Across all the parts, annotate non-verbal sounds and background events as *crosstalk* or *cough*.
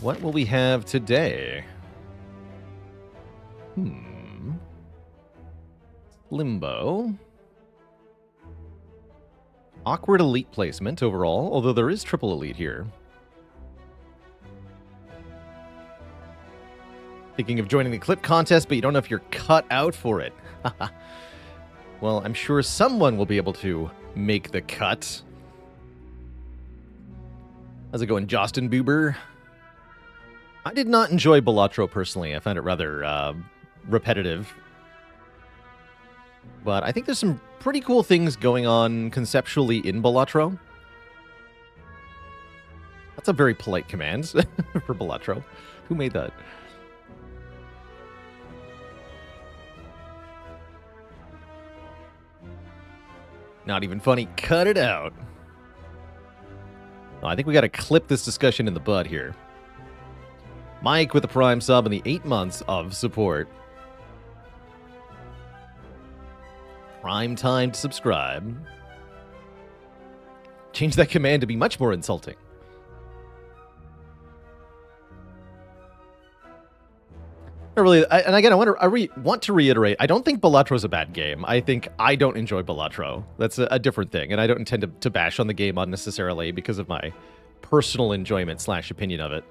What will we have today? Hmm. Limbo. Awkward elite placement overall, although there is triple elite here. Thinking of joining the clip contest, but you don't know if you're cut out for it. *laughs* well, I'm sure someone will be able to make the cut. How's it going, Justin Bieber? I did not enjoy Balatro personally. I found it rather uh, repetitive. But I think there's some pretty cool things going on conceptually in Balatro. That's a very polite command *laughs* for Balatro. Who made that? Not even funny. Cut it out. Oh, I think we got to clip this discussion in the bud here. Mike with the Prime sub and the eight months of support. Prime time to subscribe. Change that command to be much more insulting. I really, I, and again, I want to, I re, want to reiterate. I don't think Balatro is a bad game. I think I don't enjoy Balatro. That's a, a different thing, and I don't intend to, to bash on the game unnecessarily because of my personal enjoyment slash opinion of it.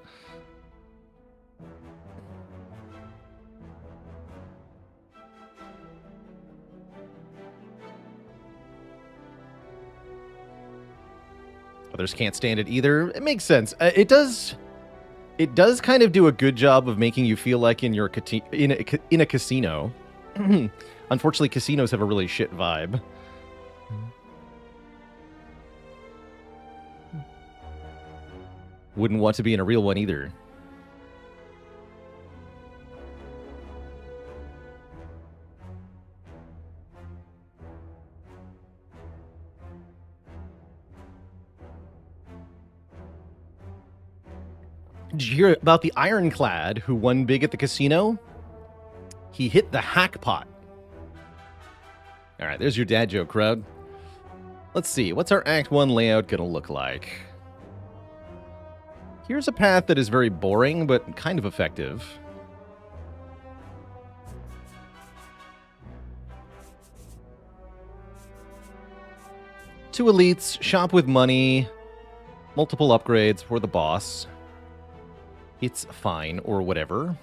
Others can't stand it either. It makes sense. Uh, it does. It does kind of do a good job of making you feel like in your in a, in a casino. *clears throat* Unfortunately, casinos have a really shit vibe. Wouldn't want to be in a real one either. Did you hear about the Ironclad who won big at the casino? He hit the hackpot. All right, there's your dad joke, crowd. Let's see, what's our Act 1 layout gonna look like? Here's a path that is very boring, but kind of effective. Two elites, shop with money, multiple upgrades for the boss. It's fine, or whatever.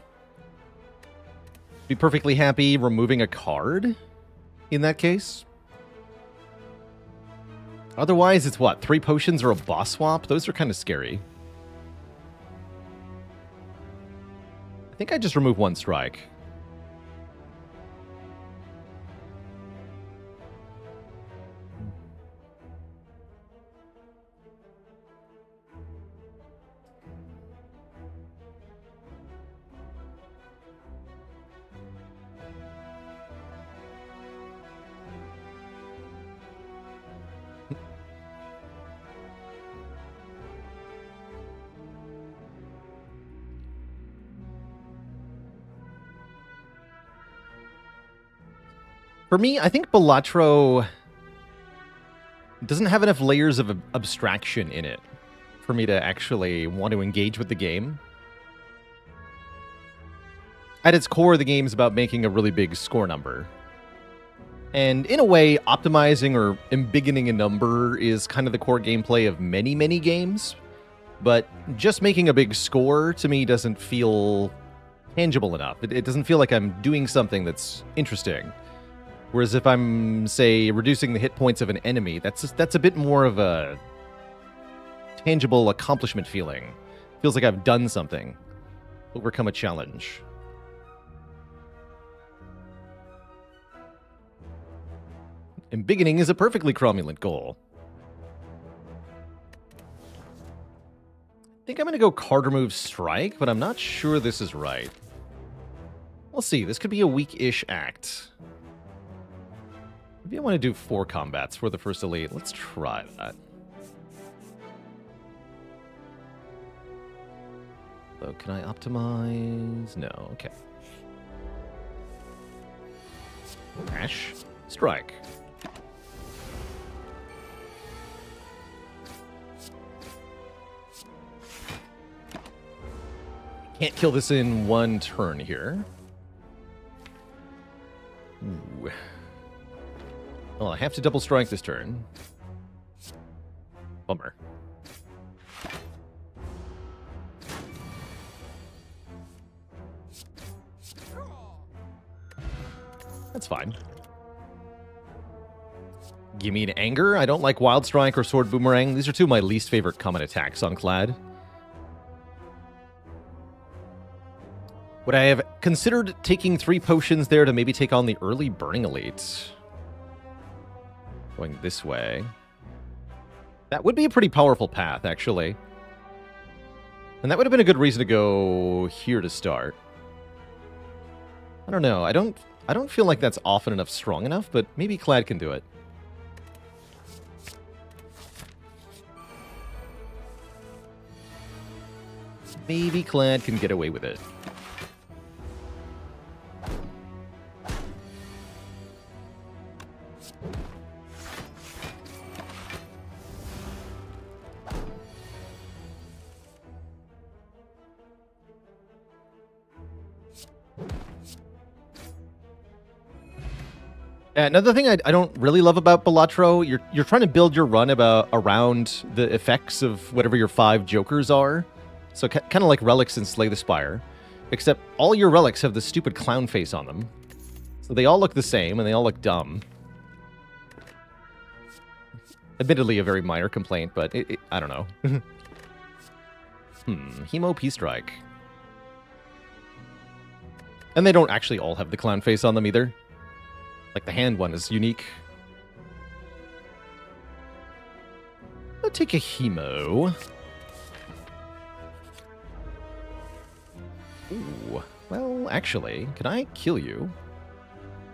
Be perfectly happy removing a card in that case. Otherwise, it's what? Three potions or a boss swap? Those are kind of scary. I think I just remove one strike. For me, I think Balatro doesn't have enough layers of abstraction in it for me to actually want to engage with the game. At its core, the game is about making a really big score number. And in a way, optimizing or embiggening a number is kind of the core gameplay of many, many games. But just making a big score to me doesn't feel tangible enough. It, it doesn't feel like I'm doing something that's interesting. Whereas if I'm, say, reducing the hit points of an enemy, that's just, that's a bit more of a tangible accomplishment feeling. Feels like I've done something, overcome a challenge. And embiggening is a perfectly cromulent goal. I think I'm going to go card remove strike, but I'm not sure this is right. We'll see. This could be a weak-ish act. Maybe I want to do four combats for the first elite. Let's try that. So can I optimize? No, okay. Bash, strike. Can't kill this in one turn here. Ooh. Well, I have to double strike this turn. Bummer. That's fine. Give me an anger. I don't like Wild Strike or Sword Boomerang. These are two of my least favorite common attacks on Clad. Would I have considered taking three potions there to maybe take on the early Burning Elite? Going this way. That would be a pretty powerful path, actually. And that would have been a good reason to go here to start. I don't know. I don't I don't feel like that's often enough strong enough, but maybe Clad can do it. Maybe Clad can get away with it. Another thing I, I, don't really love about Balatro, you're you're trying to build your run about around the effects of whatever your five jokers are. So kind of like relics in Slay the Spire, except all your relics have this stupid clown face on them. So they all look the same and they all look dumb. Admittedly, a very minor complaint, but it, it, I don't know. *laughs* hmm, Hemo P-Strike. And they don't actually all have the clown face on them either. Like the hand one is unique. I'll take a Hemo. Ooh. Well, actually, can I kill you?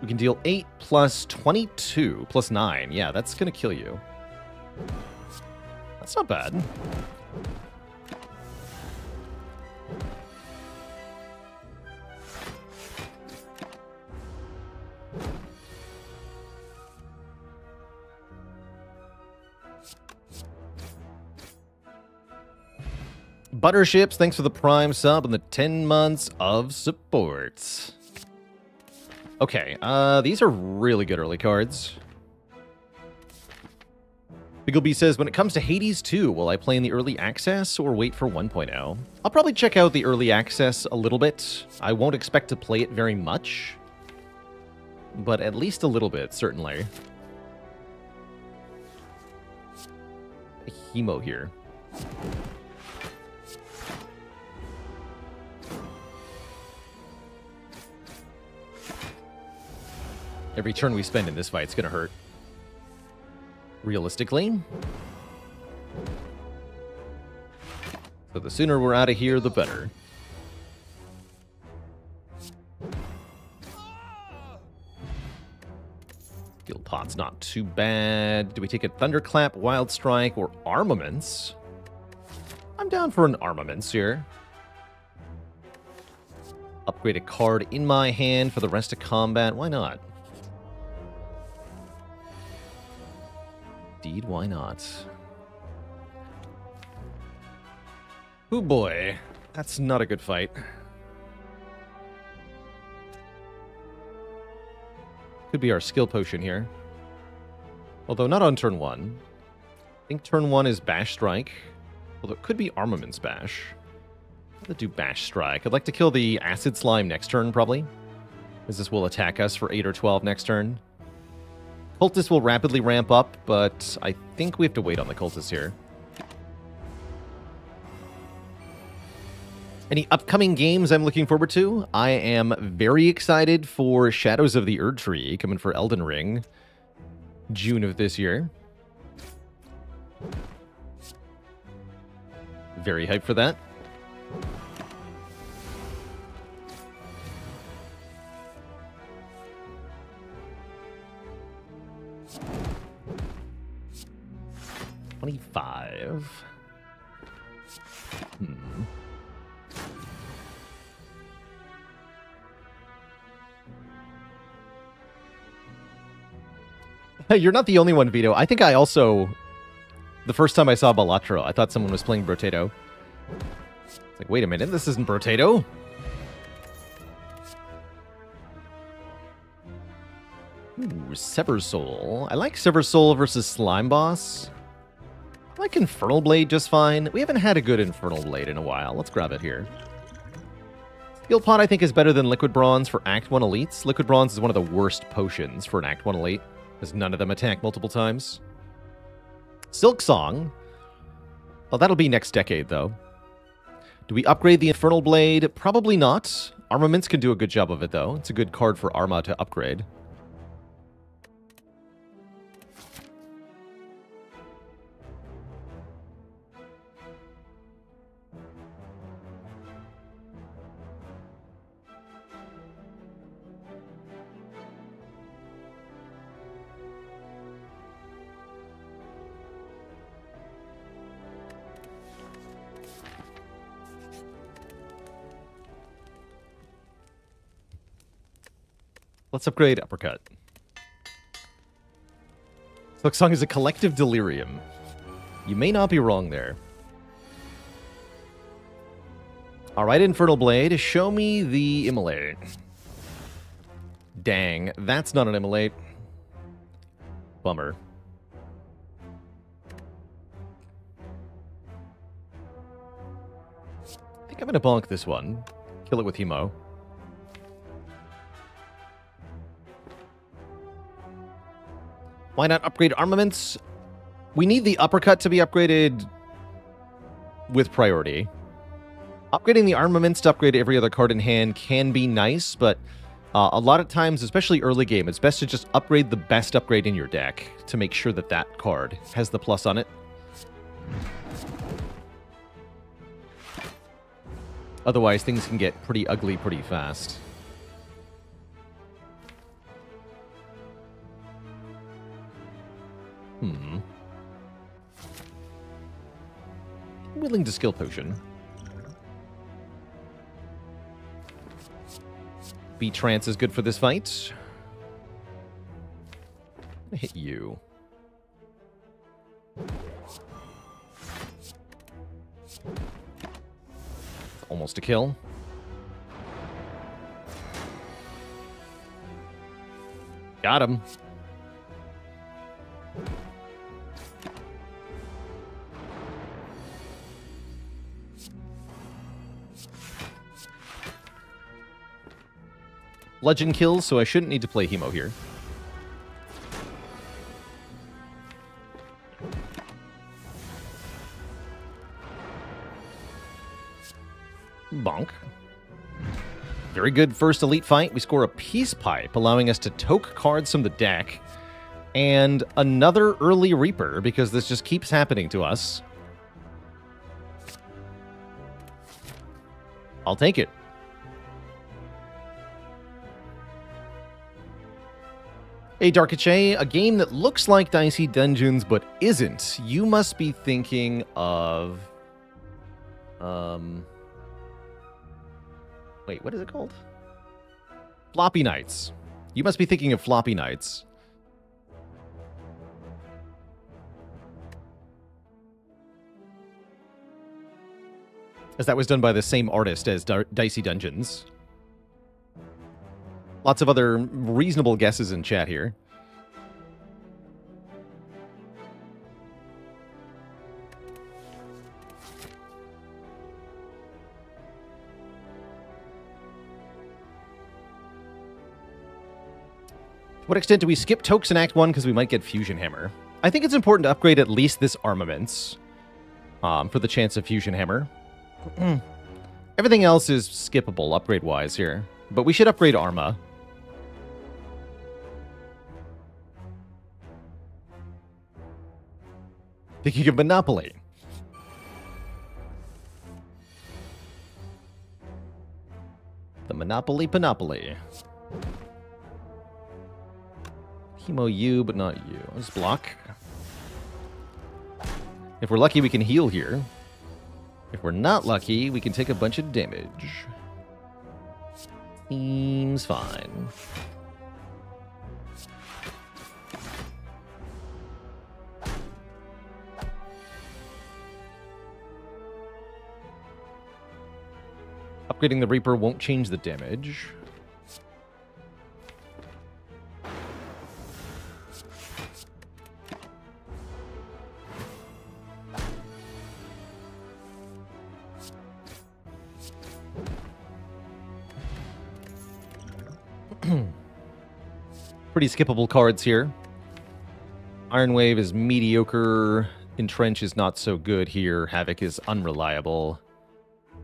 We can deal 8 plus 22 plus 9. Yeah, that's going to kill you. That's not bad. Butterships, thanks for the prime sub and the 10 months of support. Okay, uh, these are really good early cards. Biggleby says, when it comes to Hades 2, will I play in the early access or wait for 1.0? I'll probably check out the early access a little bit. I won't expect to play it very much, but at least a little bit, certainly. A Hemo here. Every turn we spend in this fight is going to hurt. Realistically. So the sooner we're out of here, the better. Guild Pot's not too bad. Do we take a Thunderclap, Wild Strike, or Armaments? I'm down for an Armaments here. Upgrade a card in my hand for the rest of combat. Why not? Indeed, why not? Oh boy, that's not a good fight. Could be our skill potion here. Although not on turn one. I think turn one is Bash Strike. Although it could be Armaments Bash. Let's do Bash Strike. I'd like to kill the Acid Slime next turn, probably. As this will attack us for 8 or 12 next turn. Cultist will rapidly ramp up, but I think we have to wait on the Cultist here. Any upcoming games I'm looking forward to? I am very excited for Shadows of the Erdtree coming for Elden Ring, June of this year. Very hyped for that. 25. Hmm. *laughs* You're not the only one, Vito. I think I also... The first time I saw Balatro, I thought someone was playing Brotato. It's like, wait a minute, this isn't Brotato. Ooh, Sever Soul. I like Sever Soul versus Slime Boss. Like Infernal Blade just fine. We haven't had a good Infernal Blade in a while. Let's grab it here. Steel Pot, I think, is better than Liquid Bronze for Act 1 Elites. Liquid Bronze is one of the worst potions for an Act 1 Elite, as none of them attack multiple times. Silksong. Well, that'll be next decade, though. Do we upgrade the Infernal Blade? Probably not. Armaments can do a good job of it, though. It's a good card for Arma to upgrade. Let's upgrade Uppercut. Song is a collective delirium. You may not be wrong there. Alright, Infernal Blade, show me the Immolate. Dang, that's not an Immolate. Bummer. I think I'm gonna bonk this one. Kill it with Hemo. Why not upgrade armaments? We need the uppercut to be upgraded with priority. Upgrading the armaments to upgrade every other card in hand can be nice, but uh, a lot of times, especially early game, it's best to just upgrade the best upgrade in your deck to make sure that that card has the plus on it. Otherwise, things can get pretty ugly pretty fast. Hmm. Willing to skill potion. Battle Trance is good for this fight. hit you. Almost a kill. Got him. Legend kills, so I shouldn't need to play Hemo here. Bonk. Very good first elite fight. We score a Peace Pipe, allowing us to toke cards from the deck. And another early Reaper, because this just keeps happening to us. I'll take it. Hey, Darkache, a game that looks like Dicey Dungeons but isn't. You must be thinking of. Um. Wait, what is it called? Floppy Knights. You must be thinking of Floppy Knights. As that was done by the same artist as Dicey Dungeons. Lots of other reasonable guesses in chat here. To what extent do we skip Tokes in Act 1 because we might get Fusion Hammer? I think it's important to upgrade at least this armaments um, for the chance of Fusion Hammer. *clears throat* Everything else is skippable upgrade-wise here, but we should upgrade Arma. Thinking of Monopoly. The Monopoly Panopoly. Hemo you, but not you. Let's block. If we're lucky, we can heal here. If we're not lucky, we can take a bunch of damage. Seems fine. Upgrading the Reaper won't change the damage. *clears throat* Pretty skippable cards here. Iron Wave is mediocre. Entrench is not so good here. Havoc is unreliable.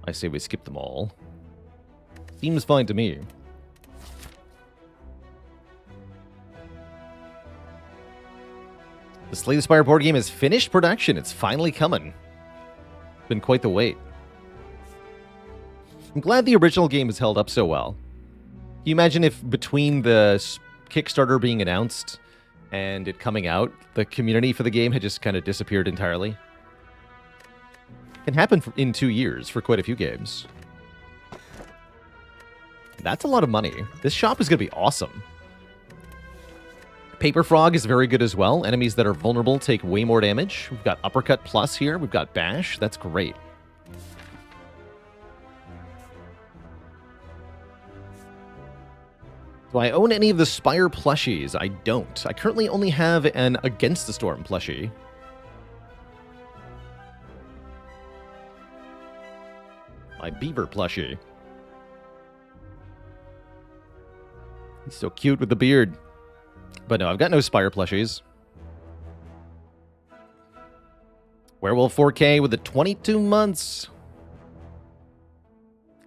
I say we skip them all. Seems fine to me. The Slay the Spire board game has finished production. It's finally coming. Been quite the wait. I'm glad the original game has held up so well. Can you imagine if between the Kickstarter being announced and it coming out, the community for the game had just kind of disappeared entirely? Can happen in two years for quite a few games. That's a lot of money. This shop is going to be awesome. Paper Phrog is very good as well. Enemies that are vulnerable take way more damage. We've got Uppercut Plus here. We've got Bash. That's great. Do I own any of the Spire plushies? I don't. I currently only have an Against the Storm plushie. My Beaver plushie. He's so cute with the beard. But no, I've got no Spire plushies. Werewolf 4K with the 22 months.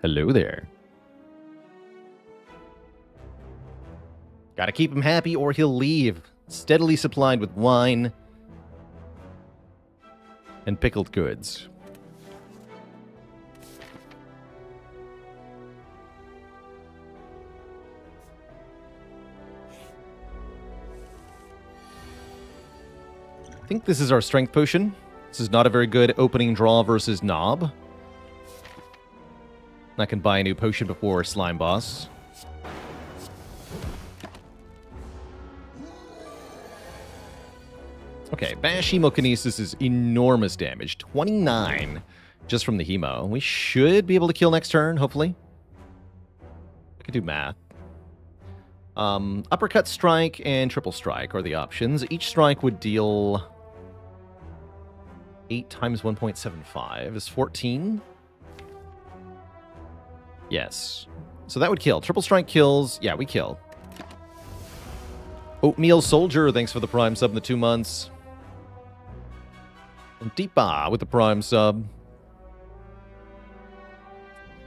Hello there. Gotta keep him happy or he'll leave. Steadily supplied with wine and pickled goods. Think this is our strength potion. This is not a very good opening draw versus Nob. I can buy a new potion before Slime Boss. Okay, Bash Hemokinesis is enormous damage. 29 just from the Hemo. We should be able to kill next turn, hopefully. I could do math. Um, uppercut Strike and Triple Strike are the options. Each strike would deal 8 times 1.75 is 14. Yes. So that would kill. Triple Strike kills. Yeah, we kill. Oatmeal Soldier, thanks for the Prime sub in the two months. And Deepa with the Prime sub.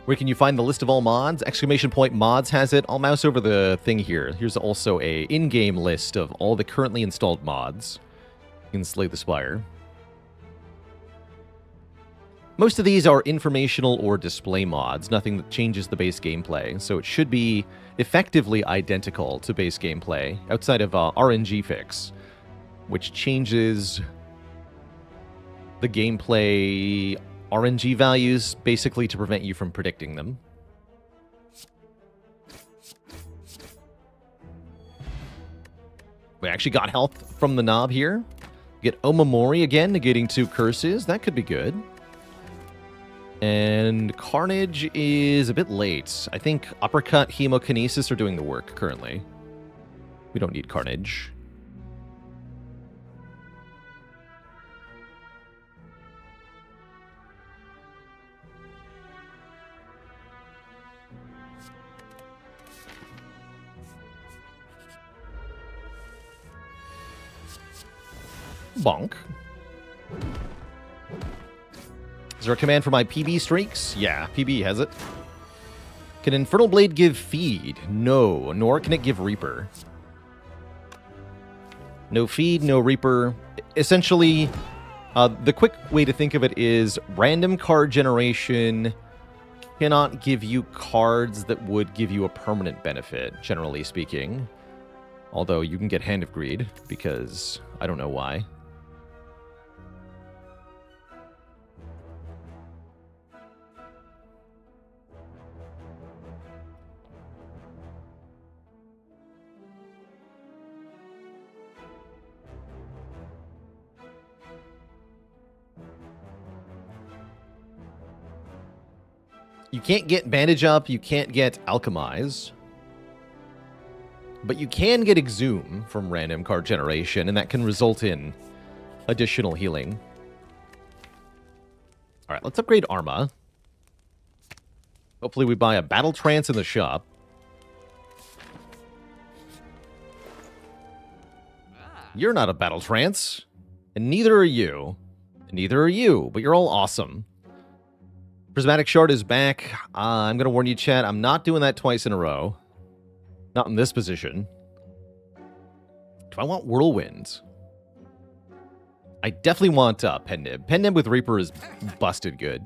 Where can you find the list of all mods? Exclamation point mods has it. I'll mouse over the thing here. Here's also a in-game list of all the currently installed mods in Slay the Spire. Most of these are informational or display mods, nothing that changes the base gameplay, so it should be effectively identical to base gameplay, outside of uh, RNG Fix, which changes the gameplay RNG values basically to prevent you from predicting them. We actually got health from the Nob here. Get Omamori again, negating two curses. That could be good. And Carnage is a bit late. I think Uppercut, Hemokinesis are doing the work currently. We don't need Carnage. Bonk. Is there a command for my PB streaks? Yeah, PB has it. Can Infernal Blade give feed? No, nor can it give Reaper. No feed, no Reaper. Essentially, uh, the quick way to think of it is random card generation cannot give you cards that would give you a permanent benefit, generally speaking. Although you can get Hand of Greed, because I don't know why. You can't get Bandage Up, you can't get Alchemize. But you can get Exhume from random card generation, and that can result in additional healing. Alright, let's upgrade Arma. Hopefully we buy a Battle Trance in the shop. You're not a Battle Trance. And neither are you. And neither are you, but you're all awesome. Prismatic Shard is back. Uh, I'm going to warn you, chat. I'm not doing that twice in a row. Not in this position. Do I want Whirlwinds? I definitely want uh, Pen-Nib. Pen-Nib with Reaper is busted good.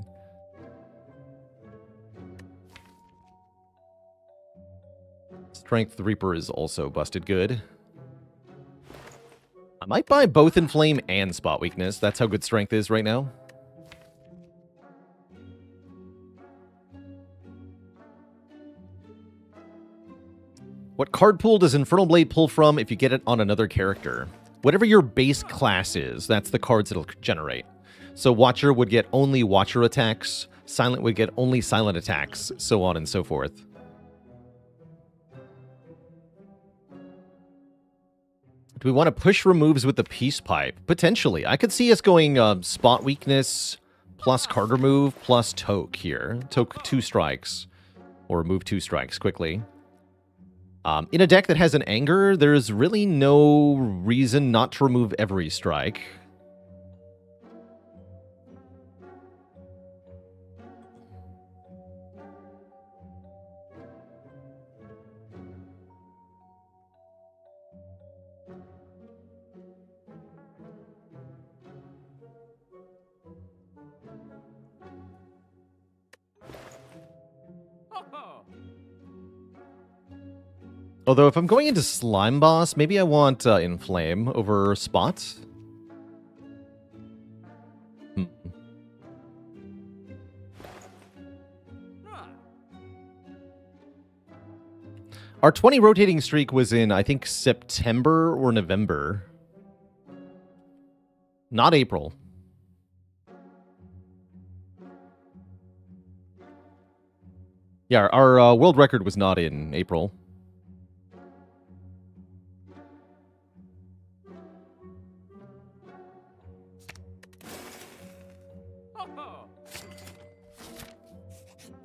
Strength Reaper is also busted good. I might buy both Inflame and Spot Weakness. That's how good Strength is right now. What card pool does Infernal Blade pull from if you get it on another character? Whatever your base class is, that's the cards it'll generate. So Watcher would get only Watcher attacks, Silent would get only Silent attacks, so on and so forth. Do we want to push removes with the Peace Pipe? Potentially. I could see us going uh, Spot Weakness plus card remove plus Toke here. Toke two strikes. Or remove two strikes quickly. Um, in a deck that has an Anger, there's really no reason not to remove every strike. Although if I'm going into Slime Boss, maybe I want uh, Inflame over Spot. Hmm. Our 20 rotating streak was in, I think, September or November. Not April. Yeah, our, uh, world record was not in April.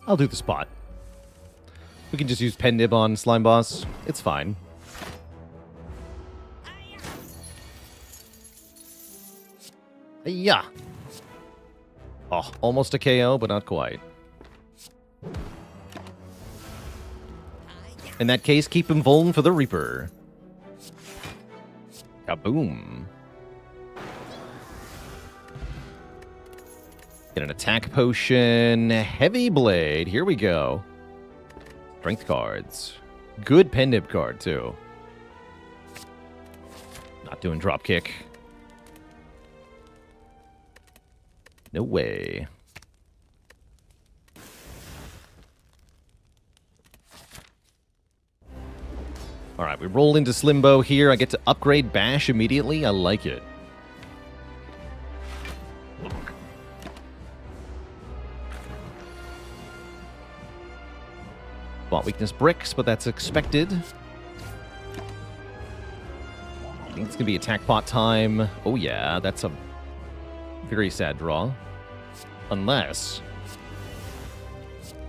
I'll do the spot. We can just use Pen Nib on Slime Boss. It's fine. Yeah. Oh, almost a KO, but not quite. In that case, keep him Vuln for the Reaper. Kaboom. Get an attack potion. Heavy blade. Here we go. Strength cards. Good pen nib card, too. Not doing drop kick. No way. All right, we roll into Slimbo here. I get to upgrade Bash immediately. I like it. Weakness bricks, but that's expected. I think it's going to be attack pot time. Oh yeah, that's a very sad draw. Unless...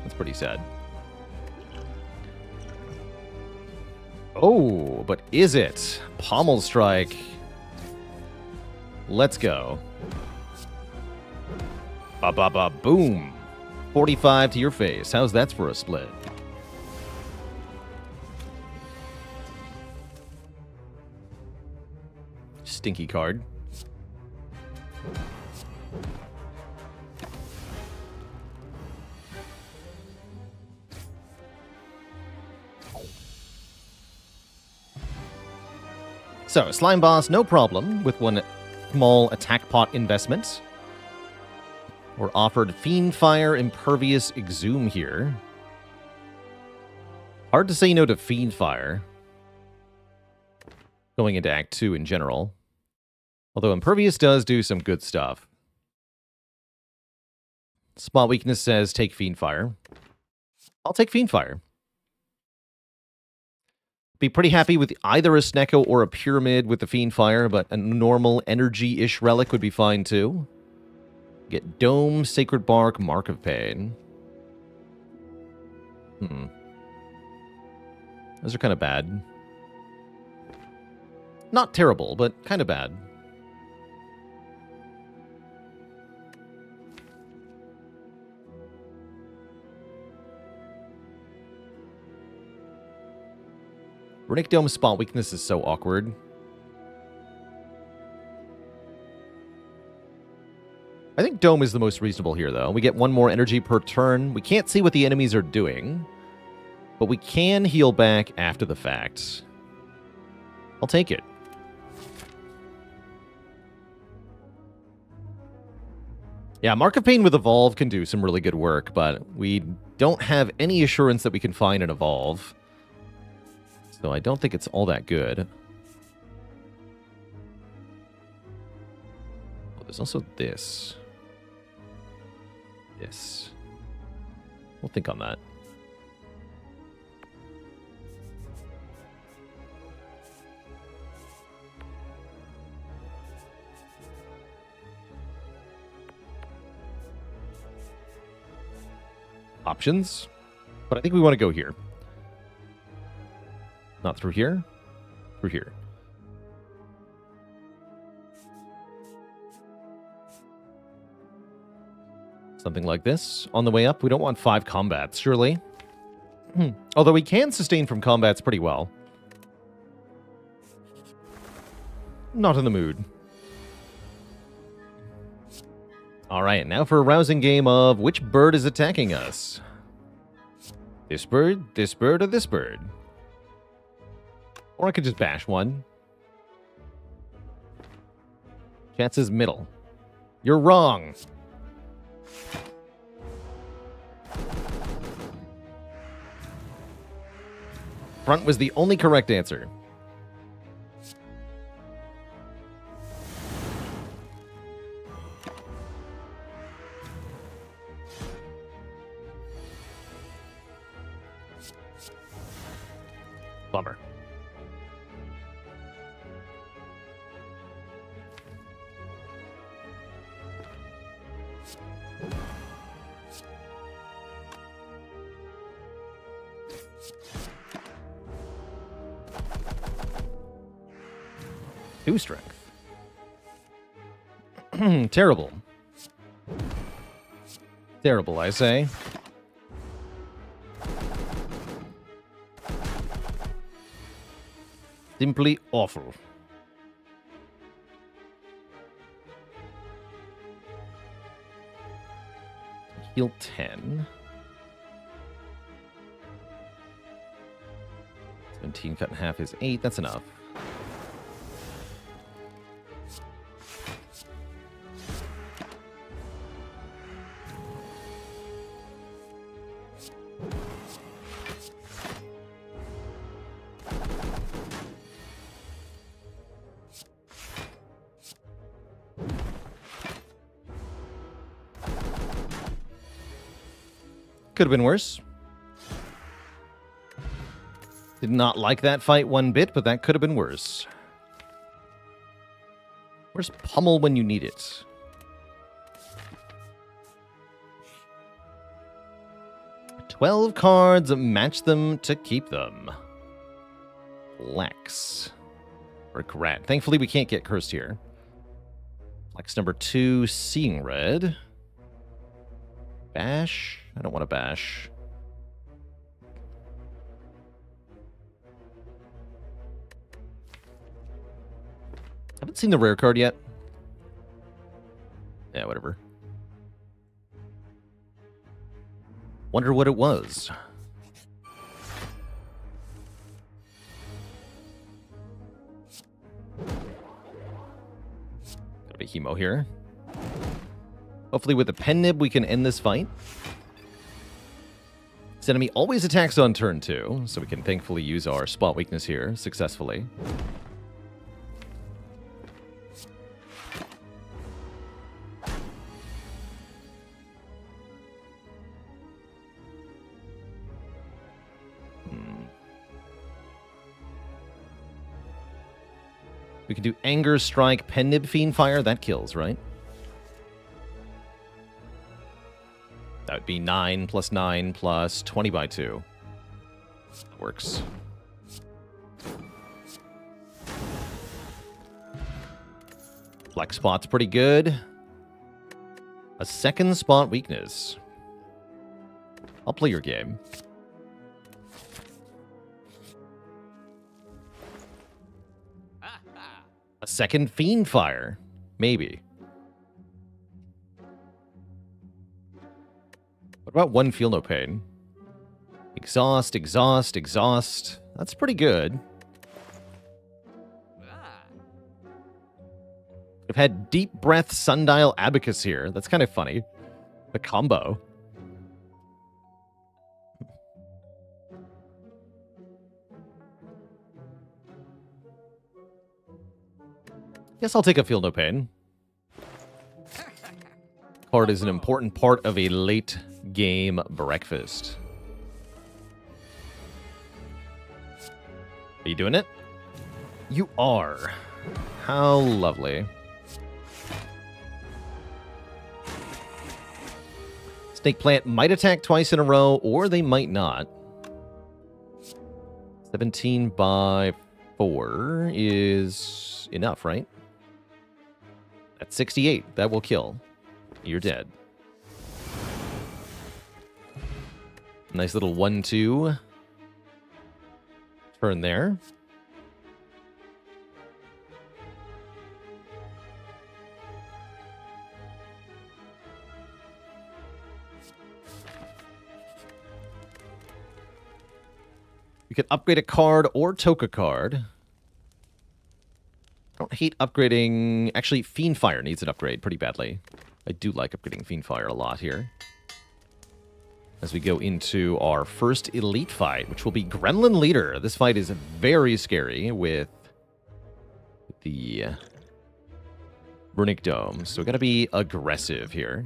That's pretty sad. Oh, but is it? Pommel Strike. Let's go. Ba ba ba boom. 45 to your face. How's that for a split? Stinky card. So, Slime Boss, no problem with one small attack pot investment. We're offered Fiend Fire, Impervious Exhume here. Hard to say no to Fiend Fire. Going into Act 2 in general. Although Impervious does do some good stuff. Spot Weakness says take Fiend Fire. I'll take Fiendfire. Be pretty happy with either a Snecko or a Pyramid with the Fiendfire, but a normal energy-ish relic would be fine too. Get Dome, Sacred Bark, Mark of Pain. Hmm. Those are kind of bad. Not terrible, but kind of bad. Runic Dome spot weakness is so awkward. I think Dome is the most reasonable here, though. We get one more energy per turn. We can't see what the enemies are doing, but we can heal back after the fact. I'll take it. Yeah, Mark of Pain with Evolve can do some really good work, but we don't have any assurance that we can find an Evolve. So I don't think it's all that good. Oh, there's also this. This. We'll think on that. options, but I think we want to go here. Not through here, through here. Something like this. On the way up, we don't want five combats, surely. Hmm. Although we can sustain from combats pretty well. Not in the mood. All right, now for a rousing game of which bird is attacking us? This bird, this bird, or this bird? Or I could just bash one. Chances middle. You're wrong. Front was the only correct answer. Bummer. Terrible. Terrible, I say. Simply awful. Heal 10. 17 cut in half is 8. That's enough. Could have been worse. Did not like that fight one bit, but that could have been worse. Where's Pommel when you need it? Twelve cards, match them to keep them. Flex. Regret. Thankfully, we can't get cursed here. Flex number two, Seeing Red. Bash. I don't want to bash. Haven't seen the rare card yet. Yeah, whatever. Wonder what it was. Got a bit hemo here. Hopefully with a pen nib we can end this fight. This enemy always attacks on turn two, so we can thankfully use our spot weakness here successfully. Hmm. We can do Anger Strike, Pen Nib, Fiend Fire. That kills, right? That would be 9 plus 9 plus 20 by 2. That works. Flex spot's pretty good. A second spot weakness. I'll play your game. A second Fiend Fire. Maybe. About one Feel No Pain? Exhaust, exhaust, exhaust. That's pretty good. Ah. We've had Deep Breath Sundial Abacus here. That's kind of funny. The combo. Guess I'll take a Feel No Pain. Card is an *laughs* important part of a late game breakfast. Are you doing it? You are. How lovely. Snake Plant might attack twice in a row, or they might not. 17 by 4 is enough, right? At 68, that will kill. You're dead. Nice little 1-2 turn there. You can upgrade a card or toke a card. I don't hate upgrading... Actually, Fiendfire needs an upgrade pretty badly. I do like upgrading Fiendfire a lot here. As we go into our first elite fight, which will be Gremlin Leader. This fight is very scary with the Runic Dome. So we gotta be aggressive here.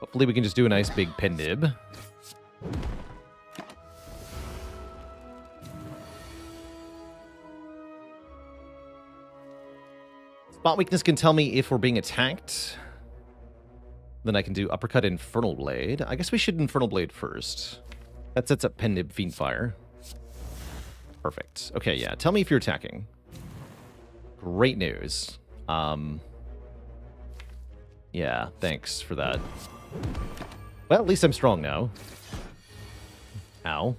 Hopefully we can just do a nice big Pen Nib. Spot weakness can tell me if we're being attacked. Then I can do Uppercut Infernal Blade. I guess we should Infernal Blade first. That sets up Pen Nib Fiend Fire. Perfect. Okay, yeah. Tell me if you're attacking. Great news. Um, yeah, thanks for that. Well, at least I'm strong now. Ow.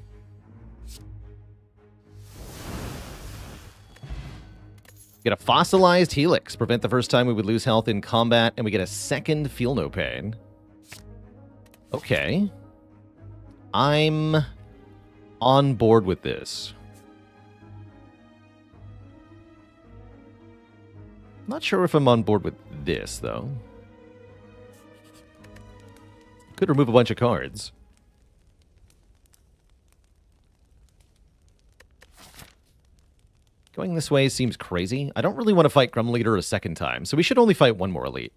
Get a fossilized helix. Prevent the first time we would lose health in combat, and we get a second feel no pain. Okay. I'm on board with this. Not sure if I'm on board with this, though. Could remove a bunch of cards. Going this way seems crazy. I don't really want to fight Gremlin Leader a second time, so we should only fight one more Elite.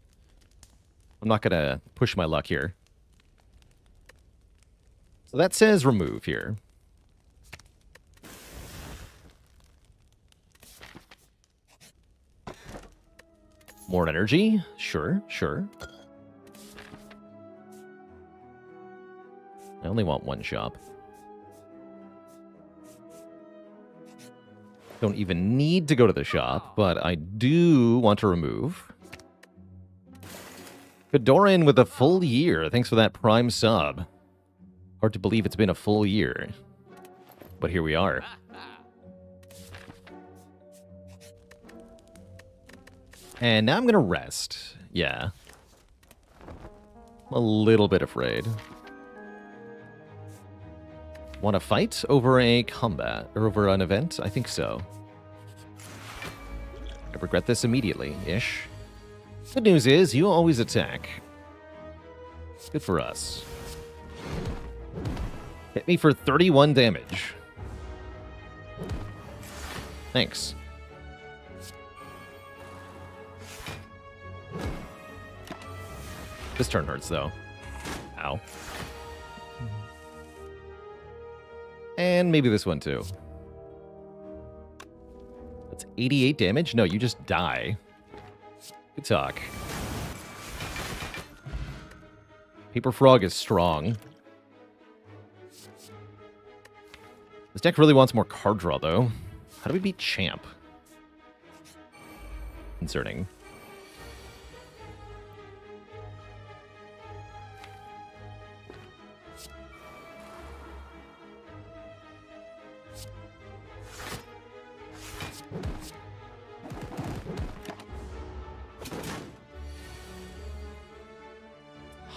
I'm not going to push my luck here. So that says remove here. More energy? Sure, sure. I only want one shop. Don't even need to go to the shop, but I do want to remove. Fedoran with a full year. Thanks for that prime sub. Hard to believe it's been a full year. But here we are. And now I'm going to rest. Yeah. I'm a little bit afraid. Want to fight over a combat or over an event? I think so. I regret this immediately ish. Good news is you always attack. Good for us. Hit me for 31 damage. Thanks. This turn hurts, though. Ow. And maybe this one too. That's 88 damage? No, you just die. Good talk. Paper Phrog is strong. This deck really wants more card draw, though. How do we beat Champ? Concerning.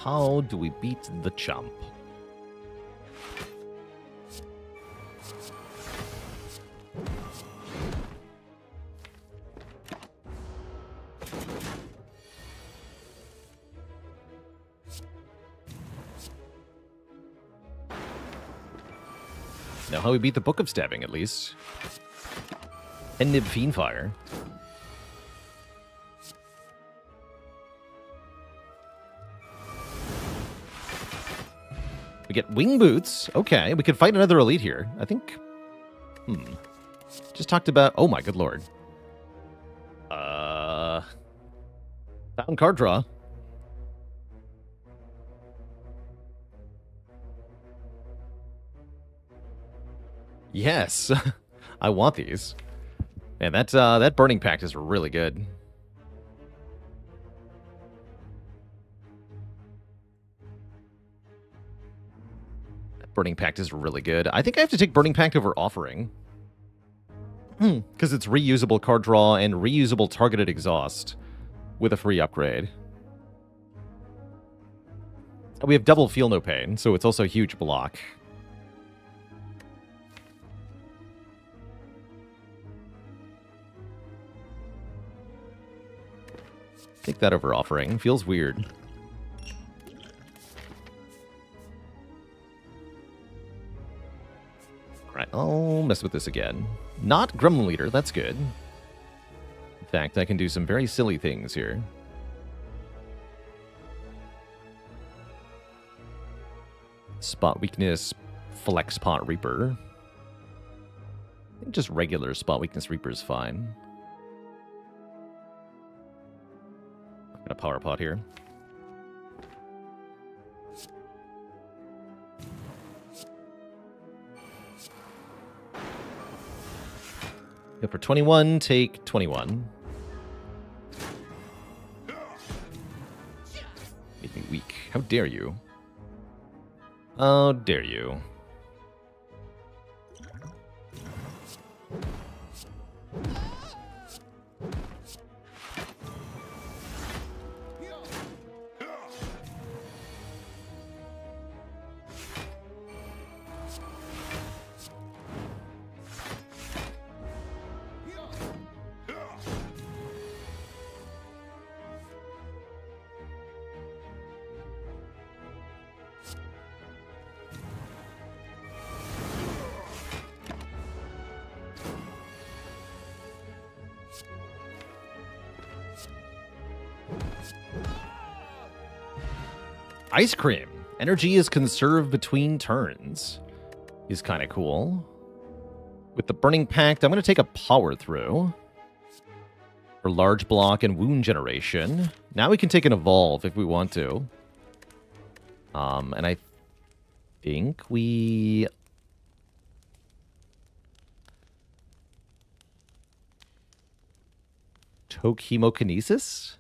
How do we beat the Champ? Now how we beat the Book of Stabbing, at least. And Nib Fiendfire. Get Wing Boots. Okay, we could fight another Elite here. I think... Hmm. Just talked about... Oh my good lord. Uh... Found card draw. Yes, *laughs* I want these. And that uh, that Burning Pact is really good. Burning Pact is really good. I think I have to take Burning Pact over Offering. Hmm. Because it's reusable card draw and reusable targeted exhaust with a free upgrade. We have double Feel No Pain, so it's also a huge block. Take that over offering. Feels weird. Right, I'll mess with this again. Not Gremlin Leader, that's good. In fact, I can do some very silly things here. Spot Weakness, Flex Pot Reaper. I think just regular Spot Weakness Reaper is fine. Got a power pot here. Go for 21, take 21. Made me weak. How dare you? How dare you? Ice cream. Energy is conserved between turns. Is kind of cool. With the Burning Pact, I'm going to take a Power Through. For large block and wound generation. Now we can take an Evolve if we want to. Um, and I think we... Toke Hemokinesis?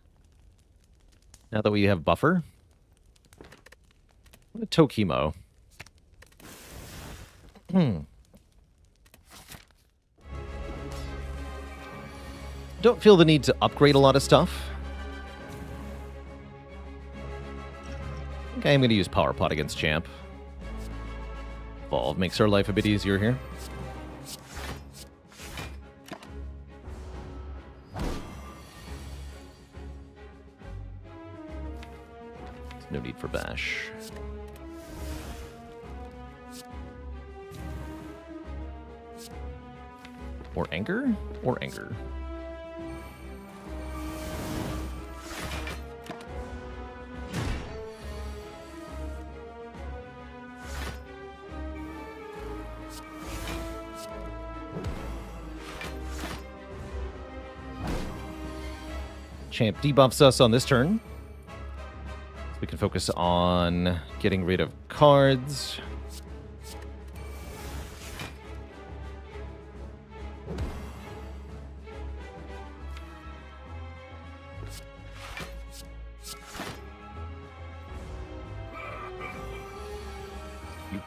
Now that we have Buffer. Tokimo. Hmm. Don't feel the need to upgrade a lot of stuff. Okay, I'm going to use Power Pot against Champ. Evolve makes our life a bit easier here. No need for Bash. Or anger? Or anger. Champ debuffs us on this turn. So we can focus on getting rid of cards.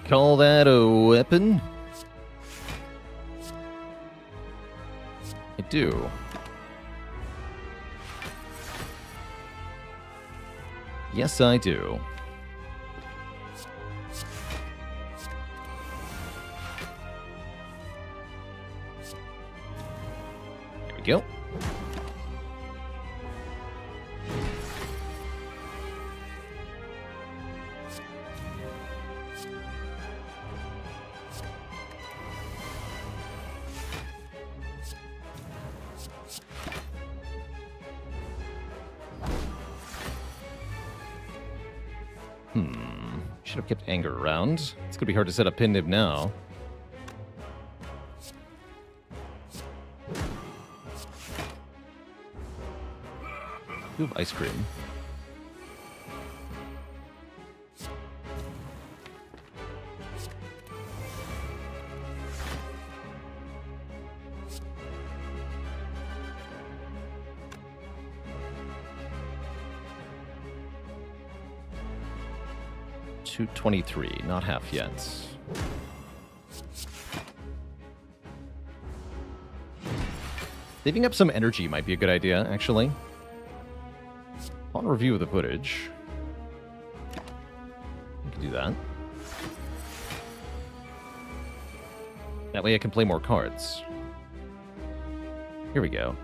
Call that a weapon? I do. Yes, I do. Be hard to set up pen nib now. You have ice cream. Two twenty-three, not half yet. Saving up some energy might be a good idea, actually. On review of the footage, we can do that. That way I can play more cards. Here we go.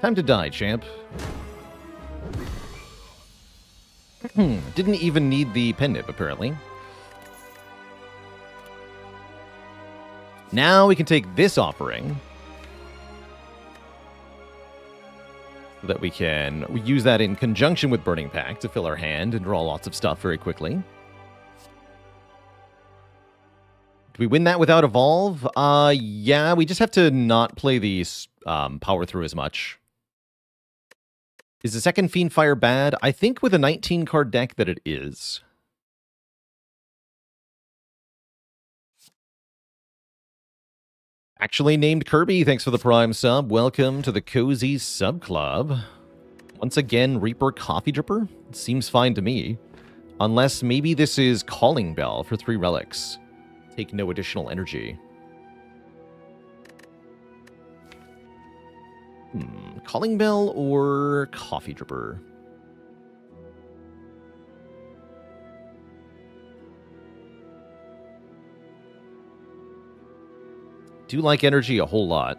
Time to die, champ. Hmm, didn't even need the pen nib, apparently. Now we can take this offering. So that we can we use that in conjunction with Burning Pact to fill our hand and draw lots of stuff very quickly. Do we win that without Evolve? Uh, yeah, we just have to not play the um, Power Through as much. Is the second Fiendfire bad? I think with a 19 card deck that it is. Actually named Kirby, thanks for the Prime sub. Welcome to the Cozy Sub Club. Once again, Reaper Coffee Dripper? Seems fine to me. Unless maybe this is Calling Bell for three relics. Take no additional energy. Hmm, Calling Bell or Coffee Dripper? Do like energy a whole lot.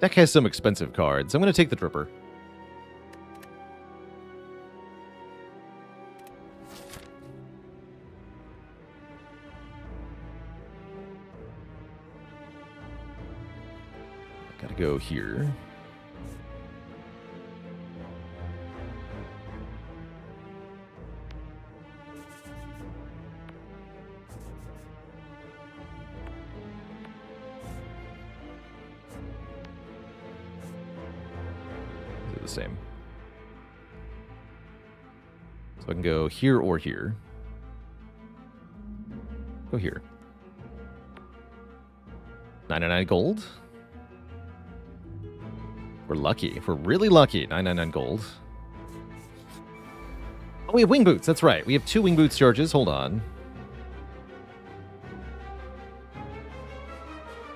Deck has some expensive cards. I'm going to take the Dripper. Go here. The same. So I can go here or here. Go here. 99 gold. We're lucky. We're really lucky, 999 gold. Oh, we have wing boots. That's right. We have two wing boots charges. Hold on.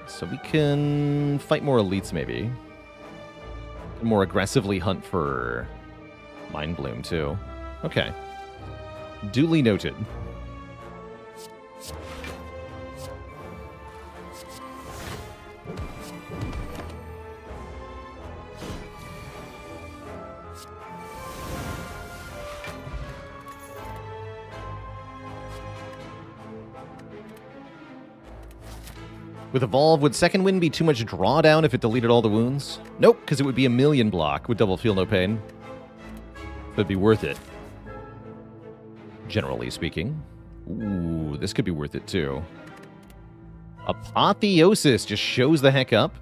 So we can fight more elites, maybe. More aggressively hunt for Mind Bloom, too. Okay. Duly noted. With Evolve, would second wind be too much drawdown if it deleted all the wounds? Nope, because it would be a million block with double feel no pain. It'd be worth it. Generally speaking. Ooh, this could be worth it too. Apotheosis just shows the heck up.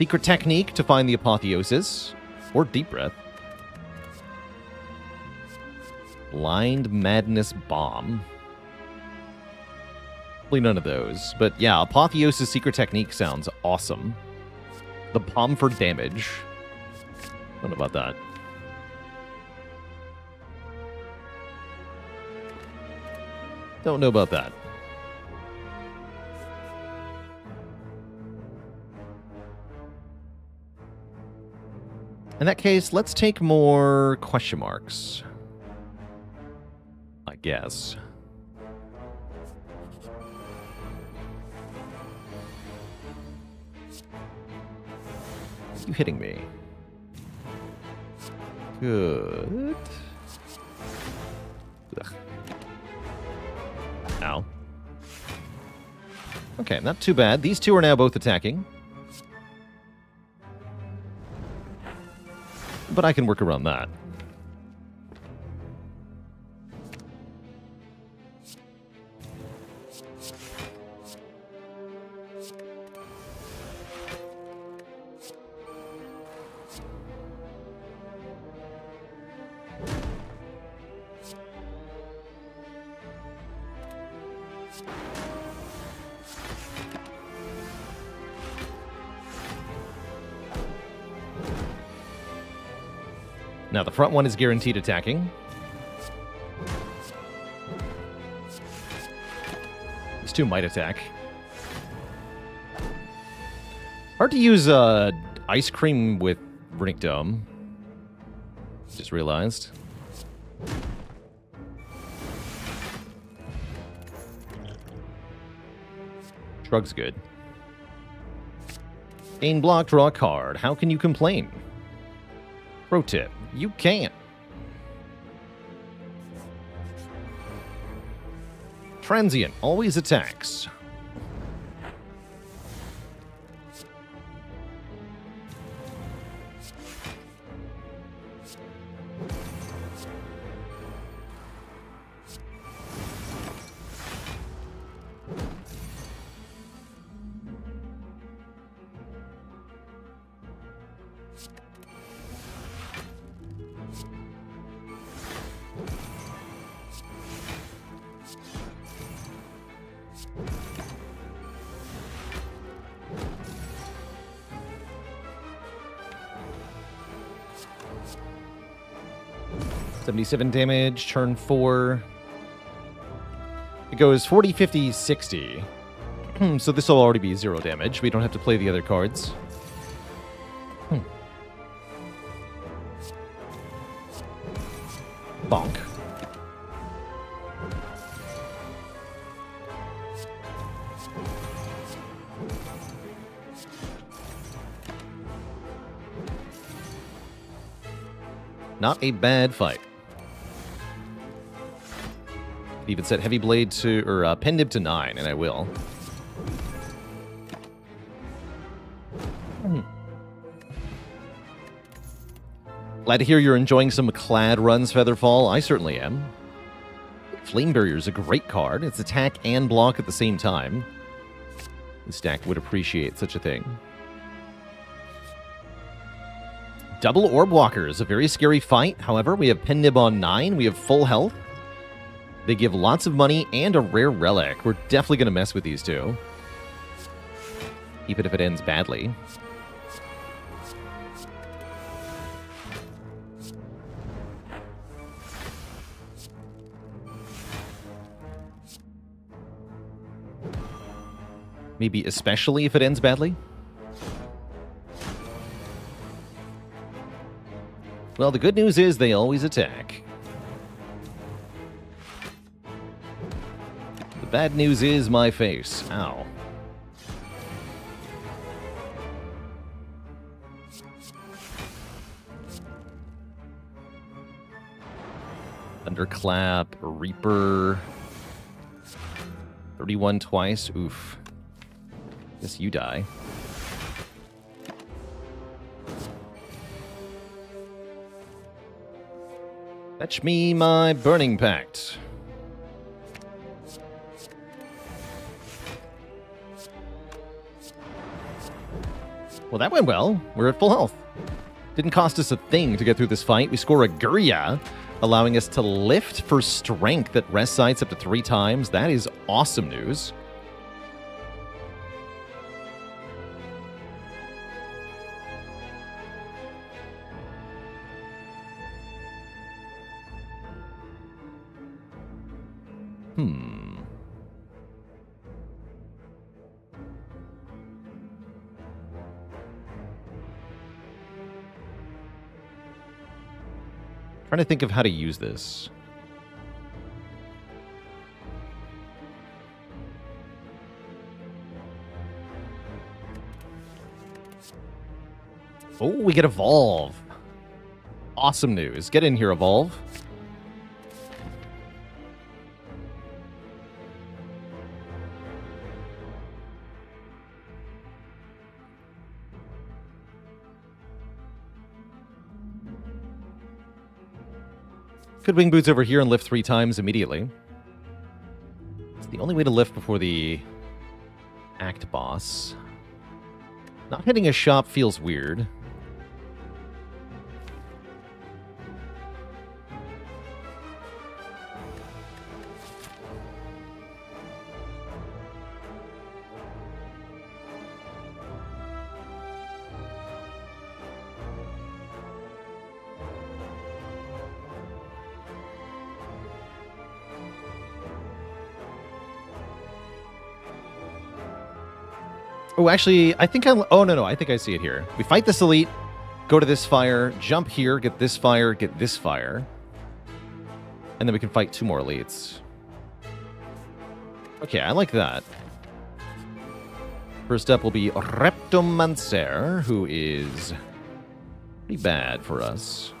Secret technique to find the apotheosis. Or deep breath. Blind Madness Bomb. Probably none of those. But yeah, Apotheosis Secret Technique sounds awesome. The bomb for damage. Don't know about that. Don't know about that. In that case, let's take more question marks. I guess. You hitting me? Good. Ugh. Ow. Okay, not too bad. These two are now both attacking. But I can work around that. Front one is guaranteed attacking. These two might attack. Hard to use uh, ice cream with Runic Dome. Just realized. Shrug's good. Gain block, draw a card. How can you complain? Pro tip, you can't. Transient always attacks. Seventy-seven damage, turn four. It goes 40, 50, 60. so this will already be zero damage. We don't have to play the other cards. Hmm. Bonk. Not a bad fight. Even set heavy blade to or uh, pen to nine, and I will. Hmm. Glad to hear you're enjoying some Clad runs, Featherfall. I certainly am. Flame Barrier is a great card. It's attack and block at the same time. This deck would appreciate such a thing. Double Orb Walker is a very scary fight. However, we have Pen Nib on 9. We have full health. They give lots of money and a rare relic. We're definitely going to mess with these two. Even if it ends badly. Maybe especially if it ends badly? Well, the good news is they always attack. Bad news is my face. Ow. Thunderclap, Reaper. 31 twice. Oof. Guess you die. Fetch me my Burning Pact. Well, that went well. We're at full health. Didn't cost us a thing to get through this fight. We score a Girya, allowing us to lift for strength at rest sites up to three times. That is awesome news. Trying to think of how to use this. Oh, we get Evolve. Awesome news. Get in here, Evolve. Could wing boots over here and lift three times immediately. It's the only way to lift before the act boss. Not hitting a shop feels weird. Oh, actually, I think I... Oh, no, no. I think I see it here. We fight this elite, go to this fire, jump here, get this fire, get this fire. And then we can fight two more elites. Okay, I like that. First up will be Reptomancer, who is pretty bad for us.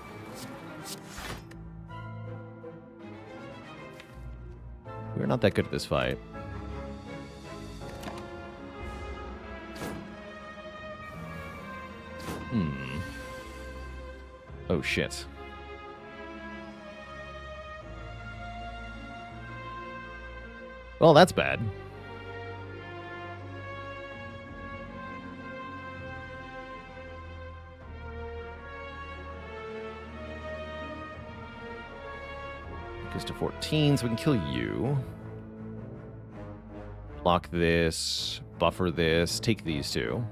We're not that good at this fight. Oh, shit. Well, that's bad. Goes to 14, so we can kill you. Block this, buffer this, take these two.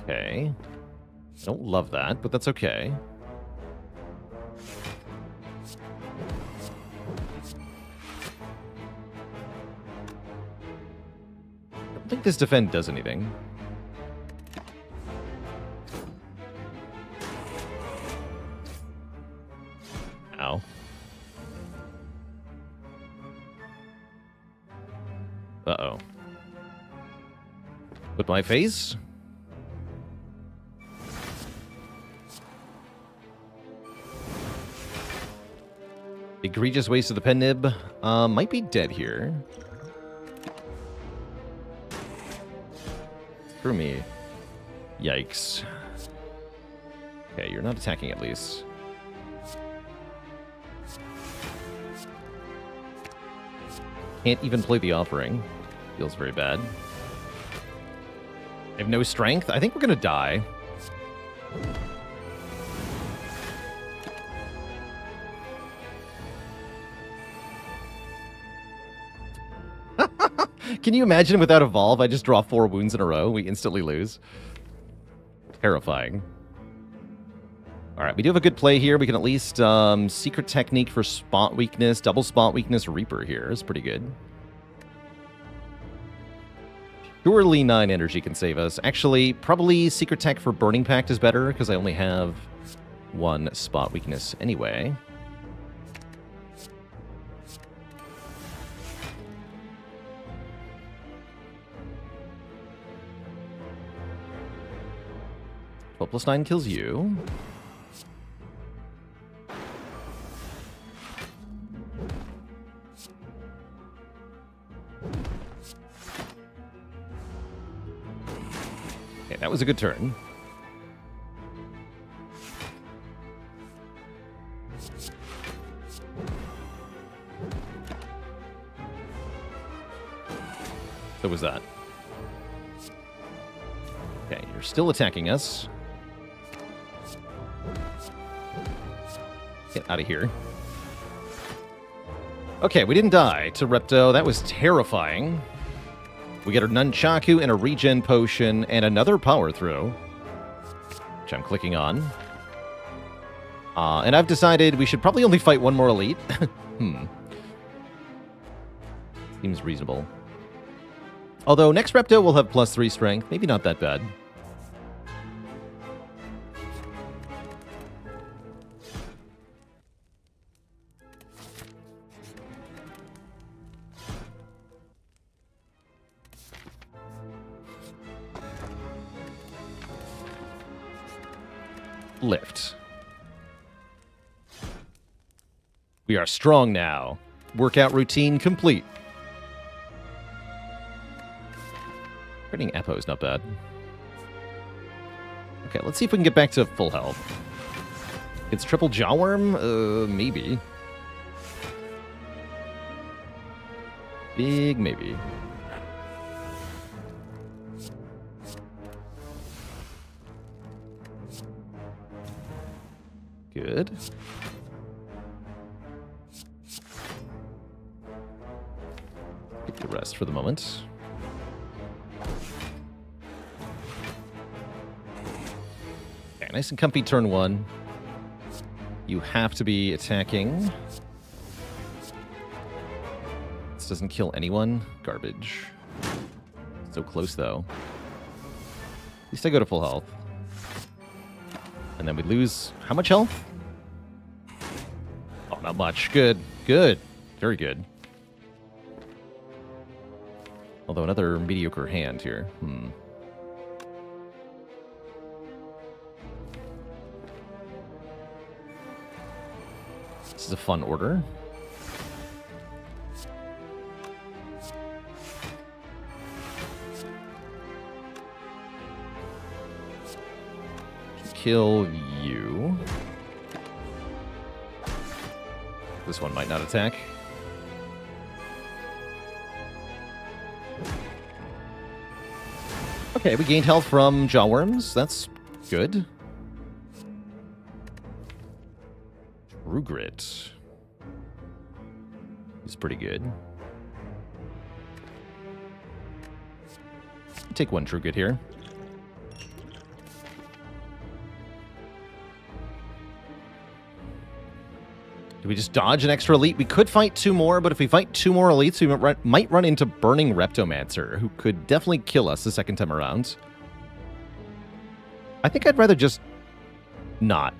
Okay. I don't love that, but that's okay. I don't think this defend does anything. Ow. Uh-oh. With my face? Egregious waste of the pen nib. Uh, might be dead here. Screw me. Yikes. Okay, you're not attacking at least. Can't even play the offering. Feels very bad. I have no strength. I think we're gonna die. Can you imagine without Evolve, I just draw four wounds in a row? We instantly lose. Terrifying. All right, we do have a good play here. We can at least um, secret technique for spot weakness, double spot weakness, Reaper here is pretty good. Surely 9 energy can save us. Actually, probably secret tech for Burning Pact is better because I only have one spot weakness anyway. Twelve plus nine kills you. Okay, that was a good turn. So was that. Okay, you're still attacking us. Out of here. Okay, we didn't die to Repto. That was terrifying. We get a Nunchaku and a regen potion and another power through, which I'm clicking on. Uh, and I've decided we should probably only fight one more elite. *laughs* hmm. Seems reasonable. Although next Repto will have plus three strength. Maybe not that bad. Are strong now. Workout routine complete. Critting Epo is not bad. Okay, let's see if we can get back to full health. It's triple jawworm? Uh, maybe. Big maybe. Good. Rest for the moment. Okay, nice and comfy turn one. You have to be attacking. This doesn't kill anyone. Garbage. So close, though. At least I go to full health. And then we lose... How much health? Oh, not much. Good. Good. Very good. Although another mediocre hand here. Hmm. This is a fun order. Kill you. This one might not attack. Okay, we gained health from jawworms. That's good. True Grit. Is pretty good. Take one True here. Do we just dodge an extra elite? We could fight two more, but if we fight two more elites, we might run, might run into Burning Reptomancer, who could definitely kill us the second time around. I think I'd rather just not.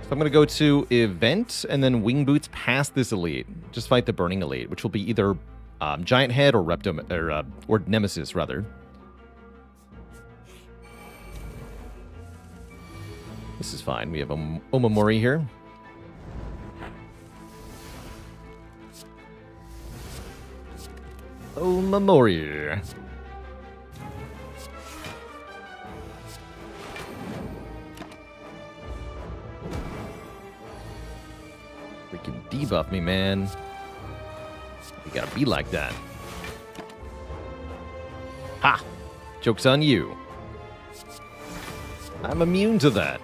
So I'm going to go to Event and then Wing Boots past this elite. Just fight the Burning Elite, which will be either um, Giant Head or Repto or, uh, or Nemesis, rather. This is fine. We have um, Omamori here. Omamori. Freaking debuff me, man. You gotta be like that. Ha! Joke's on you. I'm immune to that.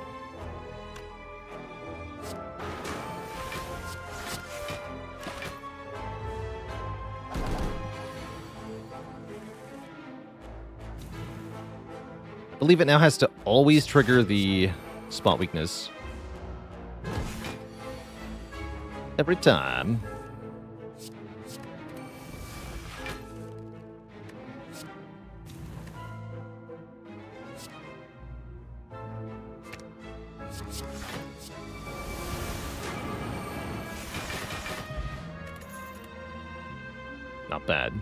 Believe it now has to always trigger the spot weakness. Every time. Not bad.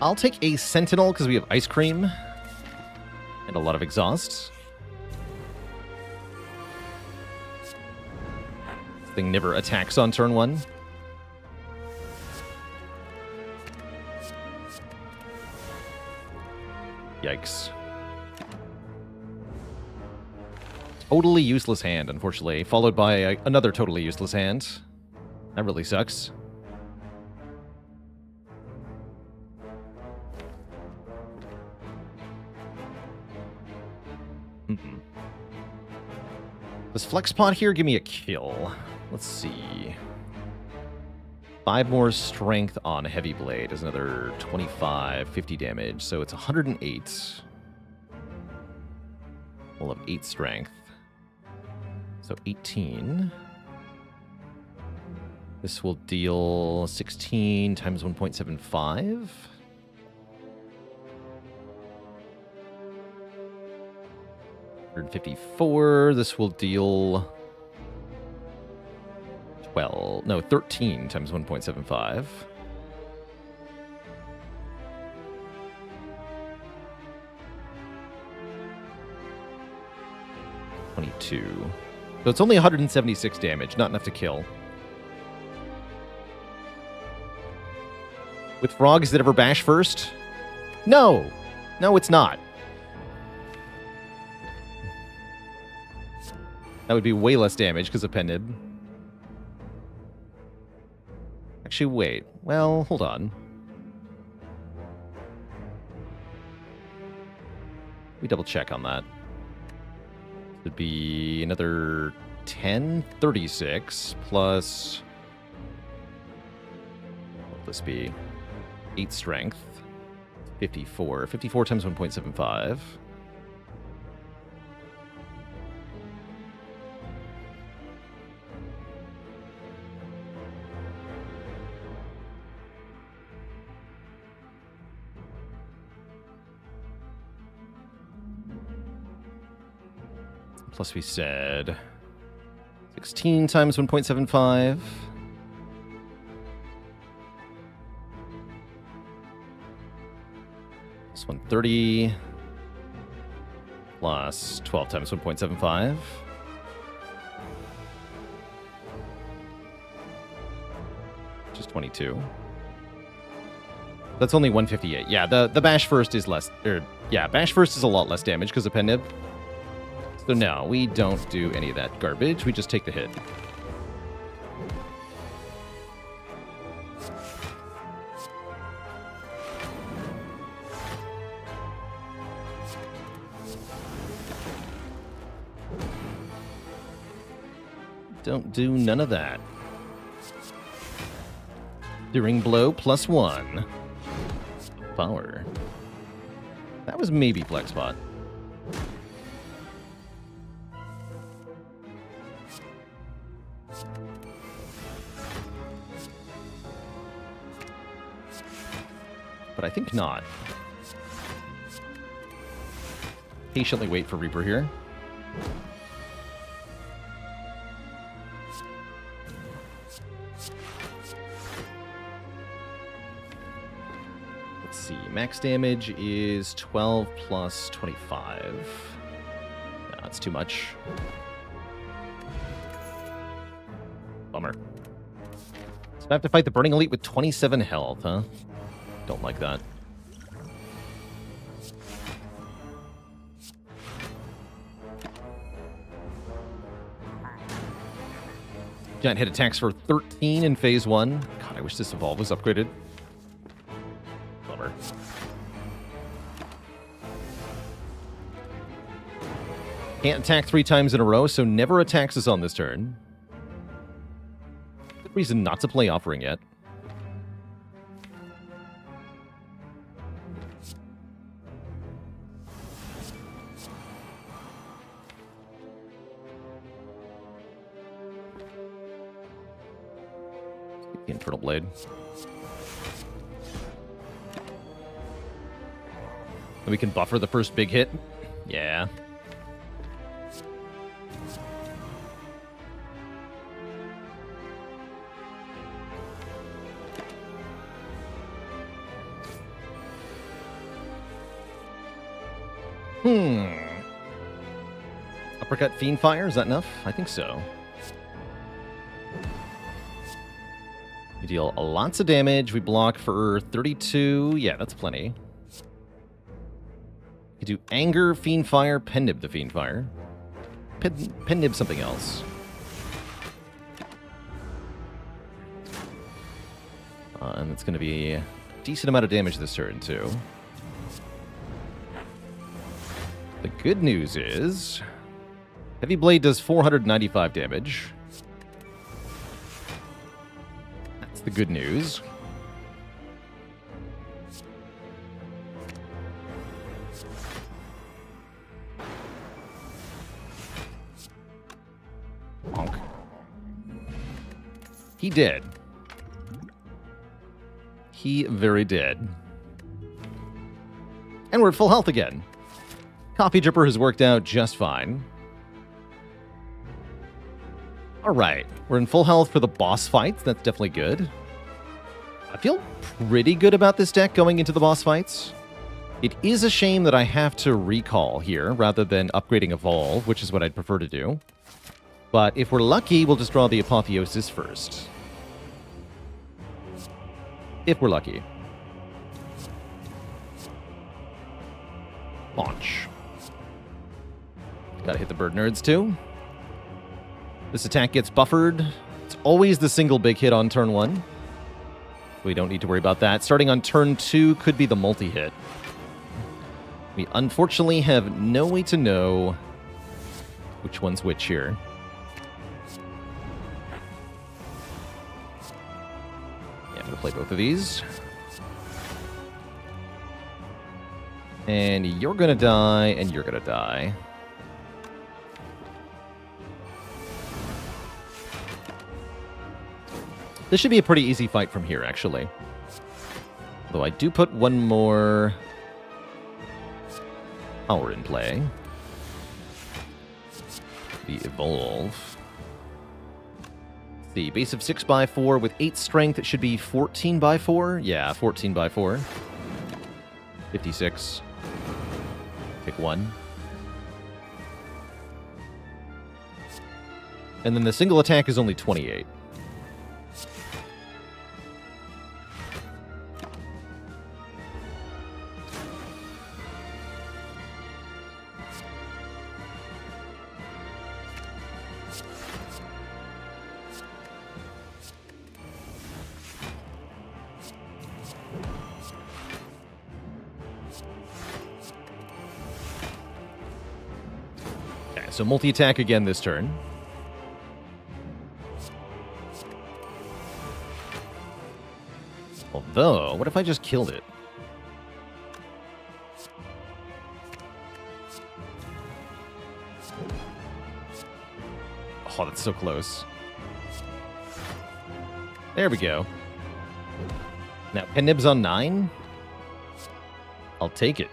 I'll take a Sentinel because we have Ice Cream and a lot of exhaust. This thing never attacks on turn one. Yikes. Totally useless hand, unfortunately, followed by a, another totally useless hand. That really sucks. Does Flexpot here give me a kill? Let's see. Five more strength on Heavy Blade is another 25, 50 damage. So it's 108. We'll have 8 strength. So 18. This will deal 16 times 1.75. Hundred fifty-four. This will deal 12, no, 13 times 1.75. Twenty-two. So it's only 176 damage, not enough to kill. With frogs that ever bash first? No! No, it's not. That would be way less damage because of Pen Nib. Actually, wait. Well, hold on. We double check on that. It'd be another 10, 36 plus. What will this be? 8 strength. 54. 54 times 1.75. Plus we said 16 times 1.75. Plus 130 plus 12 times 1.75. Just 22. That's only 158. Yeah, the, the Bash First is less... Or, yeah, Bash First is a lot less damage because of Pen Nib. So no, we don't do any of that garbage. We just take the hit. Don't do none of that. During blow plus one. Power. That was maybe flex pot. But I think not. Patiently wait for Reaper here. Let's see, max damage is 12 plus 25. No, that's too much. Bummer. So I have to fight the Burning Elite with 27 health, huh? Don't like that. Giant Head attacks for 13 in phase one. God, I wish this evolve was upgraded. Bummer. Can't attack three times in a row, so never attacks us on this turn. Good reason not to play Offering yet. And we can buffer the first big hit. Yeah. Hmm. Uppercut Fiendfire, is that enough? I think so. Deal lots of damage. We block for 32. Yeah, that's plenty. You do Anger, Fiend Fiendfire, Pen Nib the Fiendfire. Pen, Pendib something else. Uh, and it's going to be a decent amount of damage this turn, too. The good news is Heavy Blade does 495 damage. The good news. Bonk. He did. He very did. And we're at full health again. Coffee Dripper has worked out just fine. Alright, we're in full health for the boss fights. That's definitely good. I feel pretty good about this deck going into the boss fights. It is a shame that I have to recall here rather than upgrading Evolve, which is what I'd prefer to do. But if we're lucky, we'll just draw the Apotheosis first. If we're lucky. Launch. Gotta hit the bird nerds too. This attack gets buffered. It's always the single big hit on turn one. We don't need to worry about that. Starting on turn two could be the multi-hit. We unfortunately have no way to know which one's which here. Yeah, I'm going to play both of these. And you're going to die, and you're going to die. This should be a pretty easy fight from here, actually. Though I do put one more power in play. The Evolve. The base of 6 by 4 with 8 strength, it should be 14 by 4 Yeah, 14 by 4 56. Pick one. And then the single attack is only 28. Multi-attack again this turn. Although, what if I just killed it? Oh, that's so close. There we go. Now, Pen Nibs on 9? I'll take it.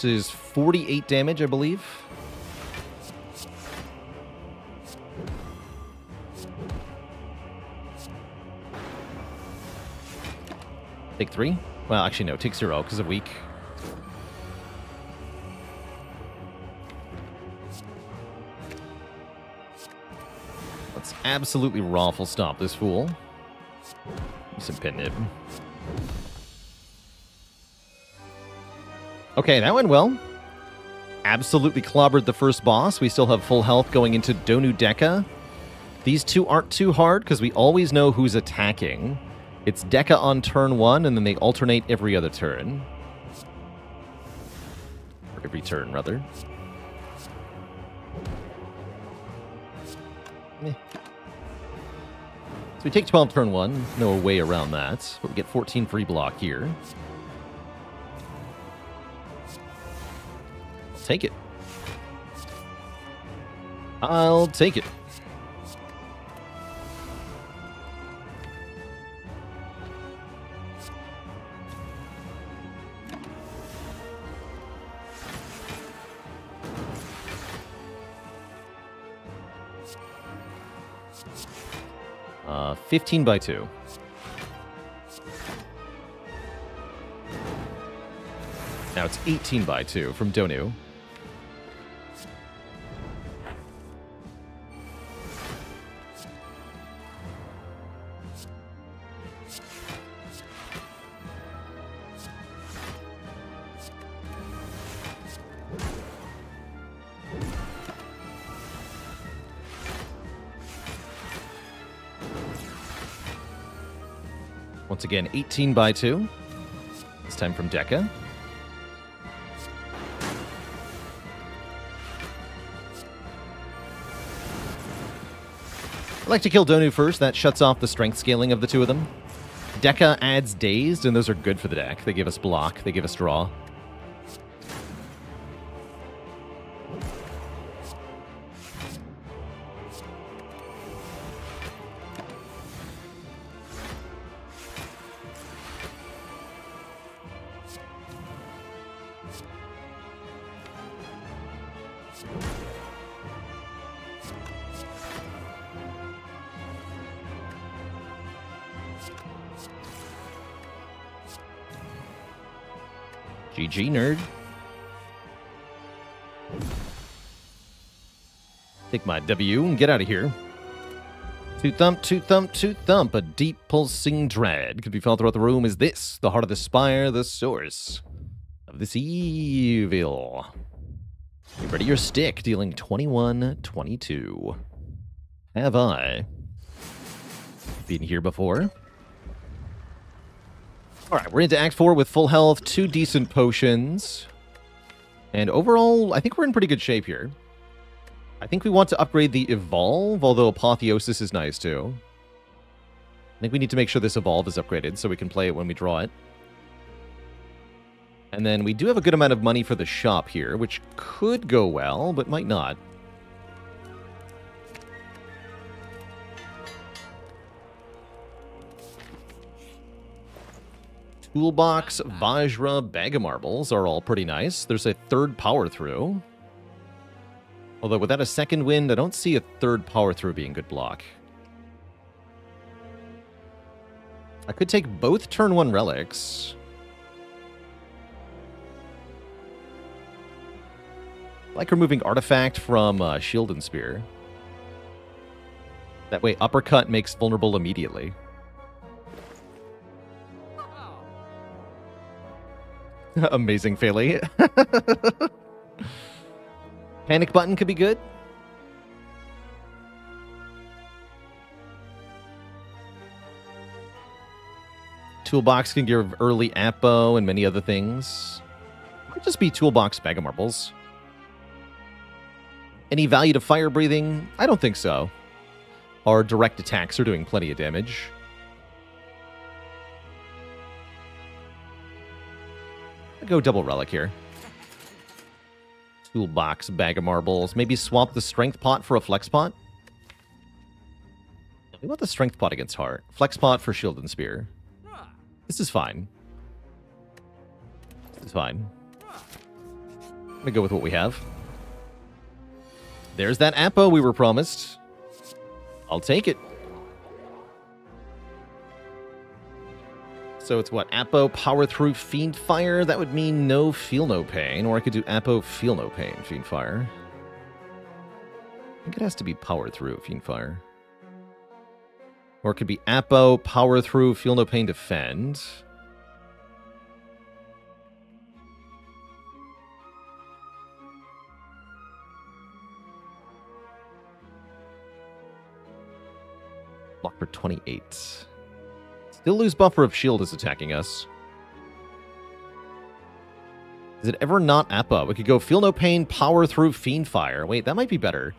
This is 48 damage, I believe. Take three? Well, actually, no. Take zero, because of weak. Let's absolutely raffle stop this fool. Some pen nib. Okay, that went well. Absolutely clobbered the first boss. We still have full health going into Donu Deca. These two aren't too hard because we always know who's attacking. It's Deca on turn one, and then they alternate every other turn. Or every turn, rather. Eh. So we take 12 turn one. No way around that. But we get 14 free block here. Take it. I'll take it. Uh, 15 by 2. Now it's 18 by 2 from Donu. Again, 18 by 2. This time from Deca. I like to kill Donu first. That shuts off the strength scaling of the two of them. Deca adds Dazed, and those are good for the deck. They give us block, they give us draw. GG, nerd. Take my W and get out of here. Two thump, two thump, two thump. A deep pulsing dread could be felt throughout the room. Is this the heart of the spire, the source of this evil? Get ready your stick, dealing 21 22. Have I been here before? All right, we're into Act 4 with full health, two decent potions. And overall, I think we're in pretty good shape here. I think we want to upgrade the Evolve, although Apotheosis is nice too. I think we need to make sure this Evolve is upgraded so we can play it when we draw it. And then we do have a good amount of money for the shop here, which could go well, but might not. Toolbox, Vajra, Bag of Marbles are all pretty nice. There's a third power through. Although without a second wind, I don't see a third power through being good block. I could take both turn one relics. Like removing artifact from uh, shield and spear. That way uppercut makes vulnerable immediately. *laughs* Amazing Philly. *laughs* Panic button could be good. Toolbox can give early Apo and many other things. Might just be Toolbox Bag of Marbles. Any value to fire breathing? I don't think so. Our direct attacks are doing plenty of damage. Go double relic here. Toolbox, bag of marbles. Maybe swap the strength pot for a flex pot. We want the strength pot against heart. Flex pot for shield and spear. This is fine. This is fine. I'm gonna go with what we have. There's that Apo we were promised. I'll take it. So it's what? Apo power through Fiend Fire? That would mean no feel no pain. Or I could do Apo feel no pain, Fiend Fire. I think it has to be power through Fiend Fire. Or it could be Apo power through feel no pain defend. Block for 28. Still lose buffer if shield is attacking us. Is it ever not Appa? We could go feel no pain, power through fiend fire. Wait, that might be better.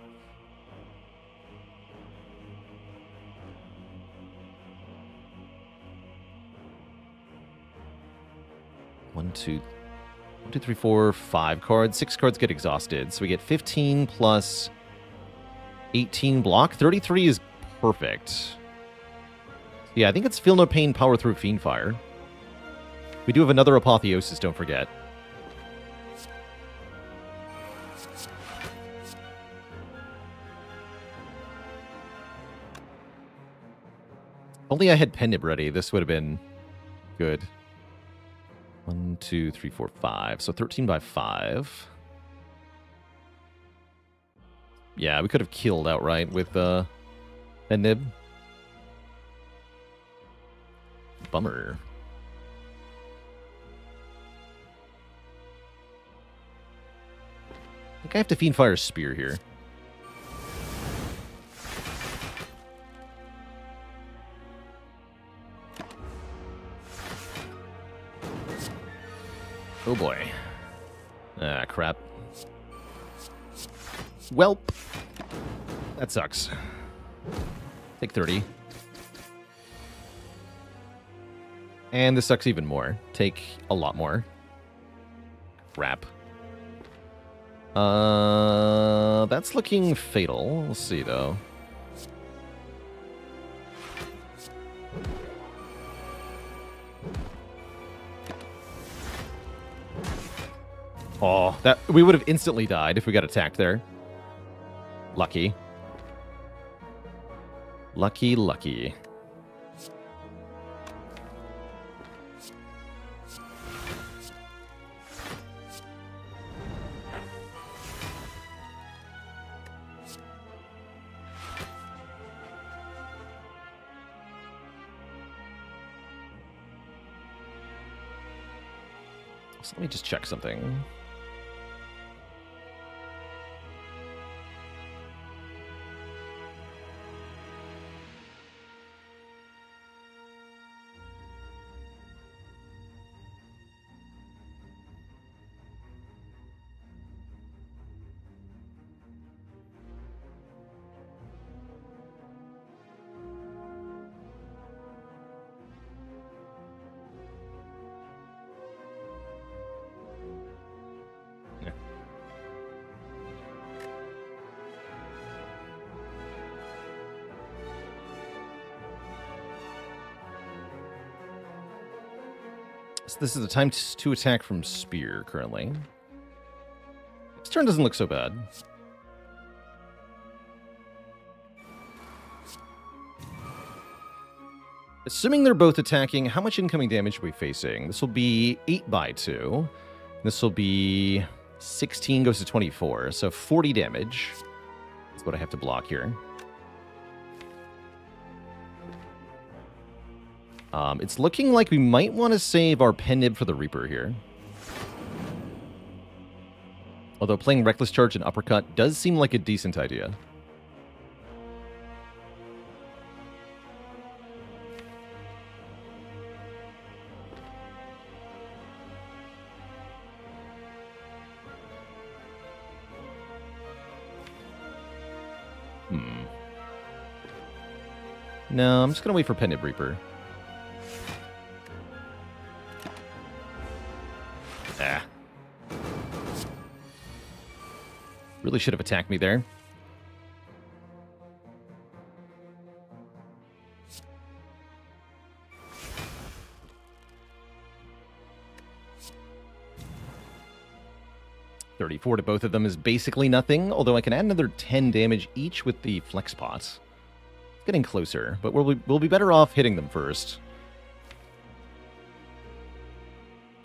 One, two, one, two, three, four, five cards. Six cards get exhausted. So we get 15 plus 18 block. 33 is perfect. Yeah, I think it's Feel No Pain, Power Through Fiendfire. We do have another Apotheosis, don't forget. Only I had Pen Nib ready, this would have been good. One, two, three, four, five. So 13 by 5. Yeah, we could have killed outright with uh, Pen Bummer. I think I have to Fiend Fire Spear here. Oh boy. Ah, crap. Welp. That sucks. Take 30. And this sucks even more. Take a lot more. Crap. Uh, that's looking fatal. We'll see, though. Oh, that we would have instantly died if we got attacked there. Lucky. Lucky, lucky. Just check something. This is the time to attack from Spear currently. This turn doesn't look so bad. Assuming they're both attacking, how much incoming damage are we facing? This will be 8 by 2. This will be 16 goes to 24, so 40 damage. That's what I have to block here. Um, it's looking like we might want to save our pen nib for the Reaper here. Although playing Reckless Charge and Uppercut does seem like a decent idea. Hmm. No, I'm just going to wait for Pen Nib Reaper. Really should have attacked me there. Thirty-four to both of them is basically nothing, although I can add another ten damage each with the flex pots. Getting closer, but we'll be, we'll be better off hitting them first.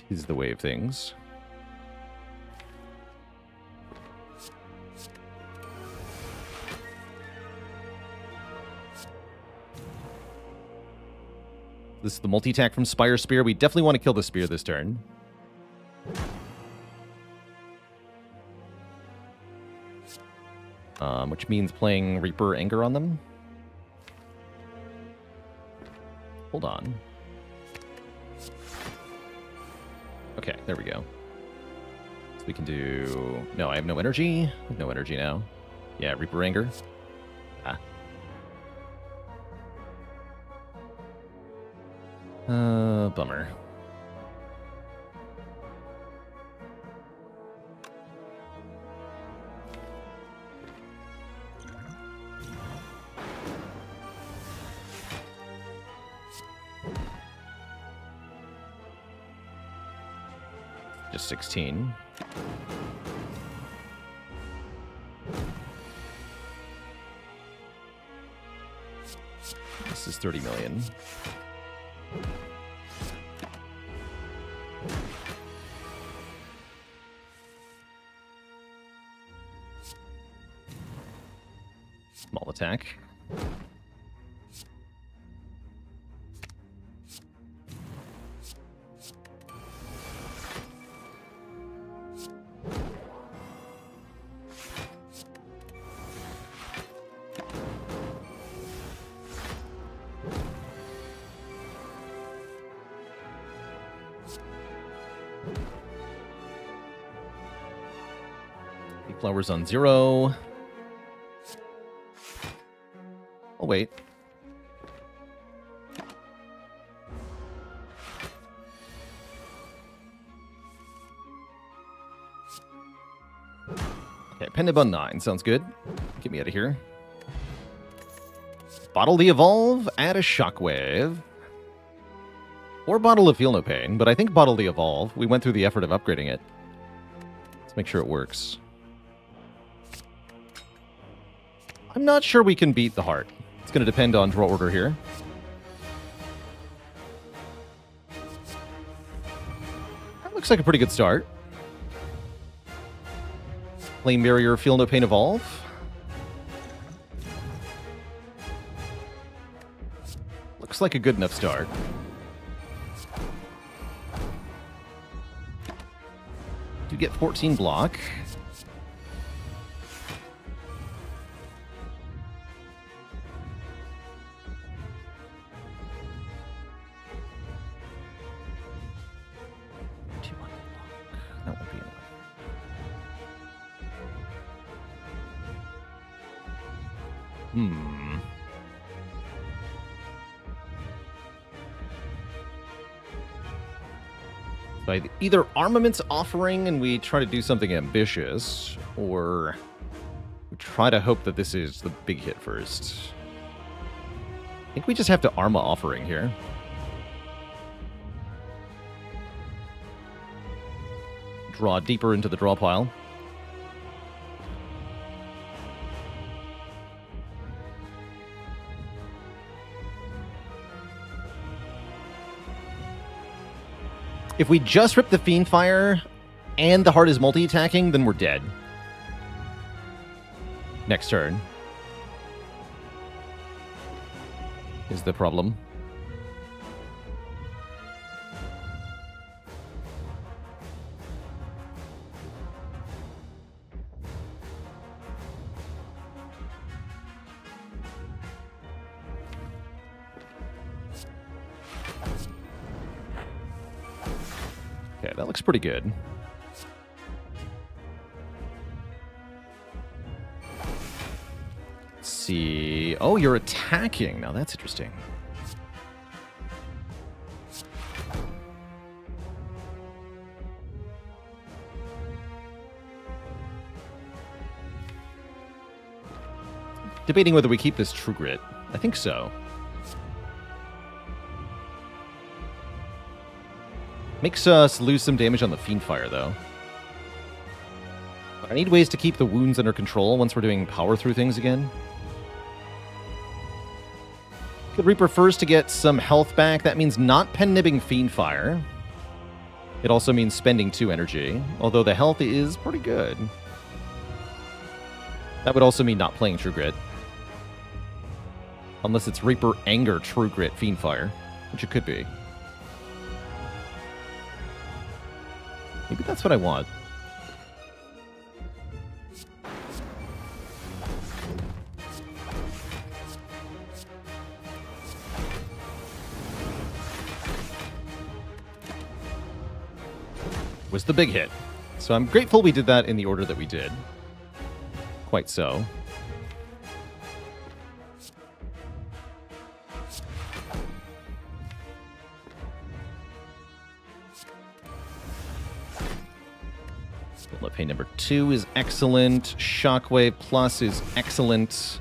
is the way of things. This is the multi-attack from Spire Spear. We definitely want to kill the Spear this turn. Um, which means playing Reaper Anger on them. Hold on. Okay, there we go. So we can do... No, I have no energy. No energy now. Yeah, Reaper Anger. Uh, bummer. Just 16. This is 30 million. attack. Flowers on zero. Pendant nine. Sounds good. Get me out of here. Bottle the Evolve, add a Shockwave. Or Bottle of Feel No Pain, but I think Bottle the Evolve. We went through the effort of upgrading it. Let's make sure it works. I'm not sure we can beat the heart. It's going to depend on draw order here. That looks like a pretty good start. Flame Barrier, Feel No Pain, Evolve. Looks like a good enough start. You get 14 block. Hmm. By either armaments offering and we try to do something ambitious, or we try to hope that this is the big hit first. I think we just have to Arma offering here. Draw deeper into the draw pile. If we just rip the Fiend Fire and the heart is multi-attacking, then we're dead. Next turn. Is the problem. That looks pretty good. Let's see. Oh, you're attacking. Now that's interesting. Debating whether we keep this True Grit. I think so. Makes uh, us lose some damage on the Fiend Fire, though. I need ways to keep the wounds under control once we're doing power through things again. Good Reaper first to get some health back. That means not pen nibbing Fiend Fire. It also means spending two energy, although the health is pretty good. That would also mean not playing True Grit. Unless it's Reaper Anger True Grit Fiend Fire, which it could be. Maybe that's what I want. Was the big hit. So I'm grateful we did that in the order that we did. Quite so. Pay number two is excellent. Shockwave Plus is excellent.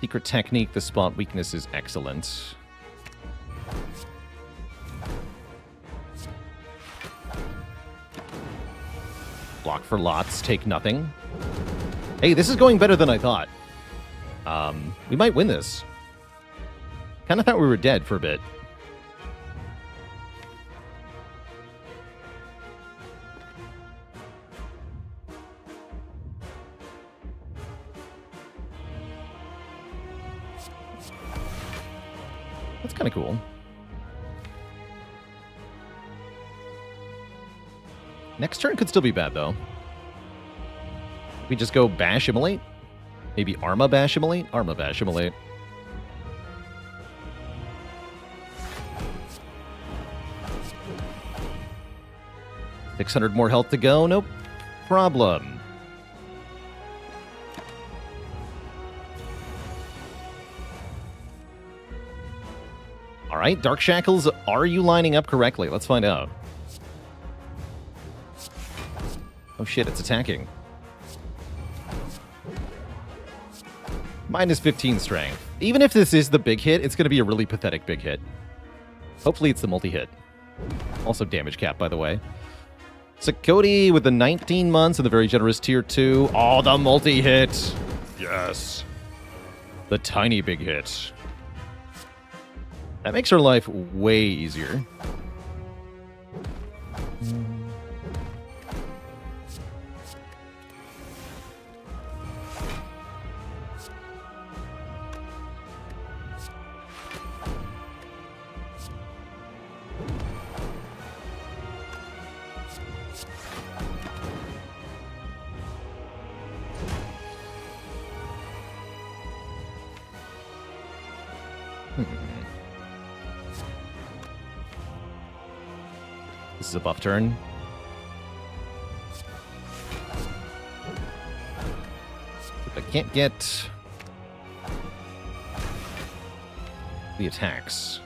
Secret Technique, the spot weakness is excellent. Block for lots, take nothing. Hey, this is going better than I thought. Um, we might win this. Kind of thought we were dead for a bit. Kind of cool. Next turn could still be bad, though. We just go Bash Immolate? Maybe Arma Bash Immolate? Arma Bash Immolate. Six hundred more health to go. Nope. Problem. Right, Dark Shackles, are you lining up correctly? Let's find out. Oh shit, it's attacking. Minus 15 strength. Even if this is the big hit, it's going to be a really pathetic big hit. Hopefully it's the multi-hit. Also damage cap, by the way. So Cody with the 19 months and the very generous tier 2. Oh, the multi-hit. Yes. The tiny big hit. That makes her life way easier. This is a buff turn. I can't get the attacks.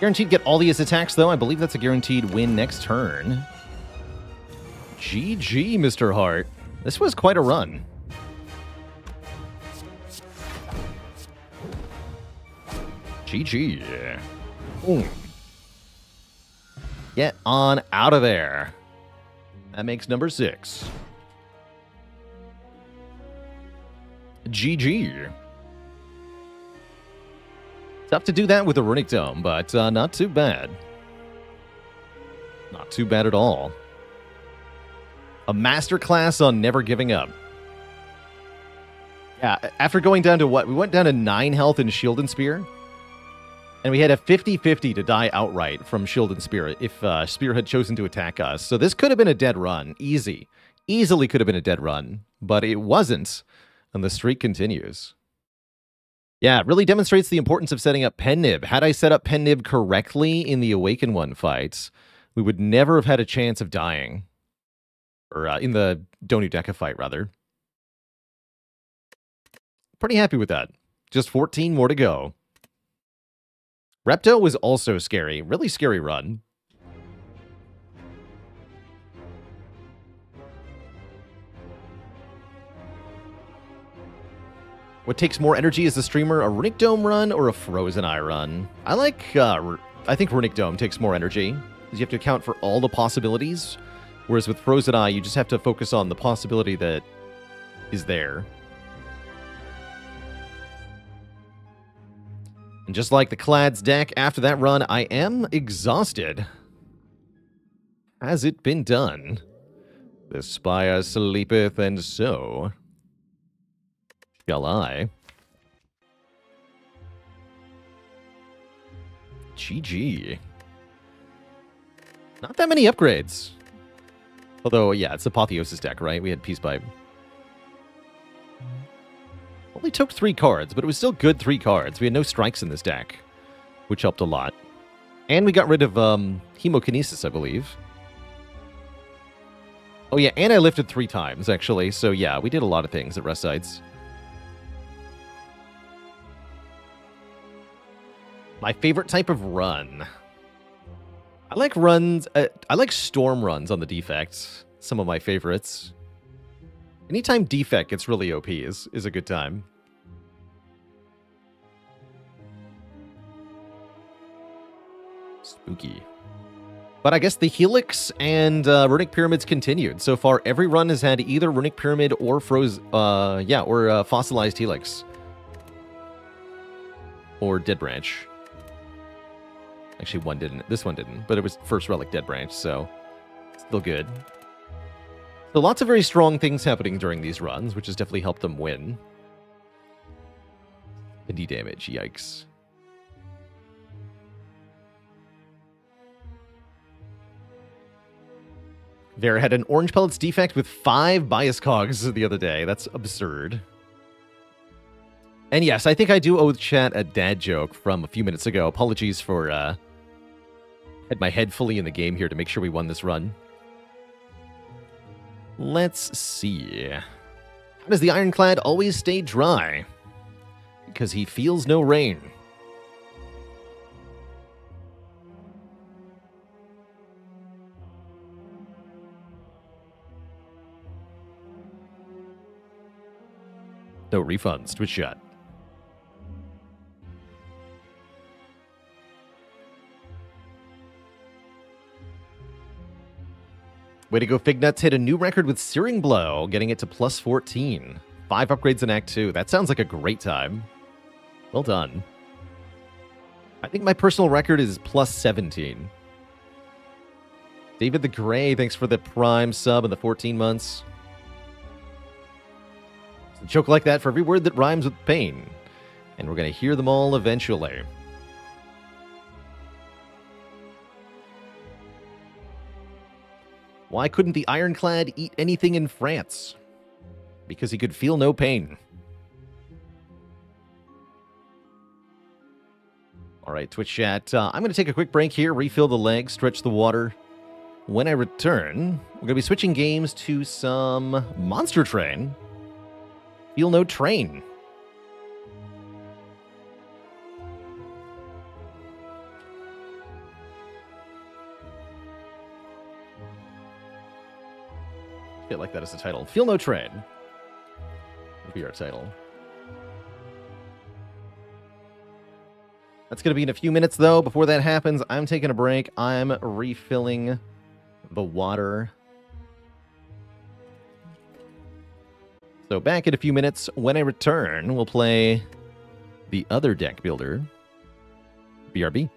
Guaranteed get all these attacks, though. I believe that's a guaranteed win next turn. GG, Mr. Heart. This was quite a run. GG. Boom. Get on out of there. That makes number six. GG. Tough to do that with a Runic Dome, but uh, not too bad. Not too bad at all. A masterclass on never giving up. Yeah, after going down to what? We went down to 9 health in Shield and Spear. And we had a 50 50 to die outright from Shield and Spear if uh, Spear had chosen to attack us. So this could have been a dead run. Easy. Easily could have been a dead run, but it wasn't. And the streak continues. Yeah, it really demonstrates the importance of setting up Pen Nib. Had I set up Pen Nib correctly in the Awakened One fights, we would never have had a chance of dying. Or uh, in the Donu Deca fight, rather. Pretty happy with that. Just 14 more to go. Repto was also scary. Really scary run. What takes more energy as a streamer, a Runic Dome run or a Frozen Eye run? I like, uh, I think Runic Dome takes more energy, because you have to account for all the possibilities, whereas with Frozen Eye, you just have to focus on the possibility that is there. And just like the Clad's deck, after that run, I am exhausted. Has it been done? The spire sleepeth, and so shall I. GG. Not that many upgrades. Although, yeah, it's Apotheosis deck, right? We had Peace Pipe. Only took three cards, but it was still good three cards. We had no strikes in this deck, which helped a lot. And we got rid of um, Hemokinesis, I believe. Oh yeah, and I lifted three times, actually. So yeah, we did a lot of things at rest sites. My favorite type of run. I like runs, uh, I like storm runs on the defects. Some of my favorites. Anytime defect gets really OP is, is a good time. Spooky. But I guess the Helix and uh, Runic Pyramids continued. So far, every run has had either Runic Pyramid or Froze, uh, yeah, or uh, Fossilized Helix. Or Dead Branch. Actually, one didn't. This one didn't, but it was first Relic Dead Branch, so still good. So lots of very strong things happening during these runs, which has definitely helped them win. 50 damage, yikes. There had an orange pellets defect with five bias cogs the other day. That's absurd. And yes, I think I do owe chat a dad joke from a few minutes ago. Apologies for uh had my head fully in the game here to make sure we won this run. Let's see. How does the ironclad always stay dry? Because he feels no rain. No refunds. Twitch chat. Way to go, Fignuts hit a new record with Searing Blow, getting it to plus 14. Five upgrades in Act 2. That sounds like a great time. Well done. I think my personal record is plus 17. David the Gray, thanks for the prime sub and the 14 months. Joke like that for every word that rhymes with pain. And we're going to hear them all eventually. Why couldn't the Ironclad eat anything in France? Because he could feel no pain. All right, Twitch chat. Uh, I'm going to take a quick break here, refill the legs, stretch the water. When I return, we're going to be switching games to some Monster Train. Feel no train. Feel like that as a title. Feel no train. Would be our title. That's going to be in a few minutes, though. Before that happens, I'm taking a break. I'm refilling the water. So back in a few minutes, when I return, we'll play the other deck builder, BRB.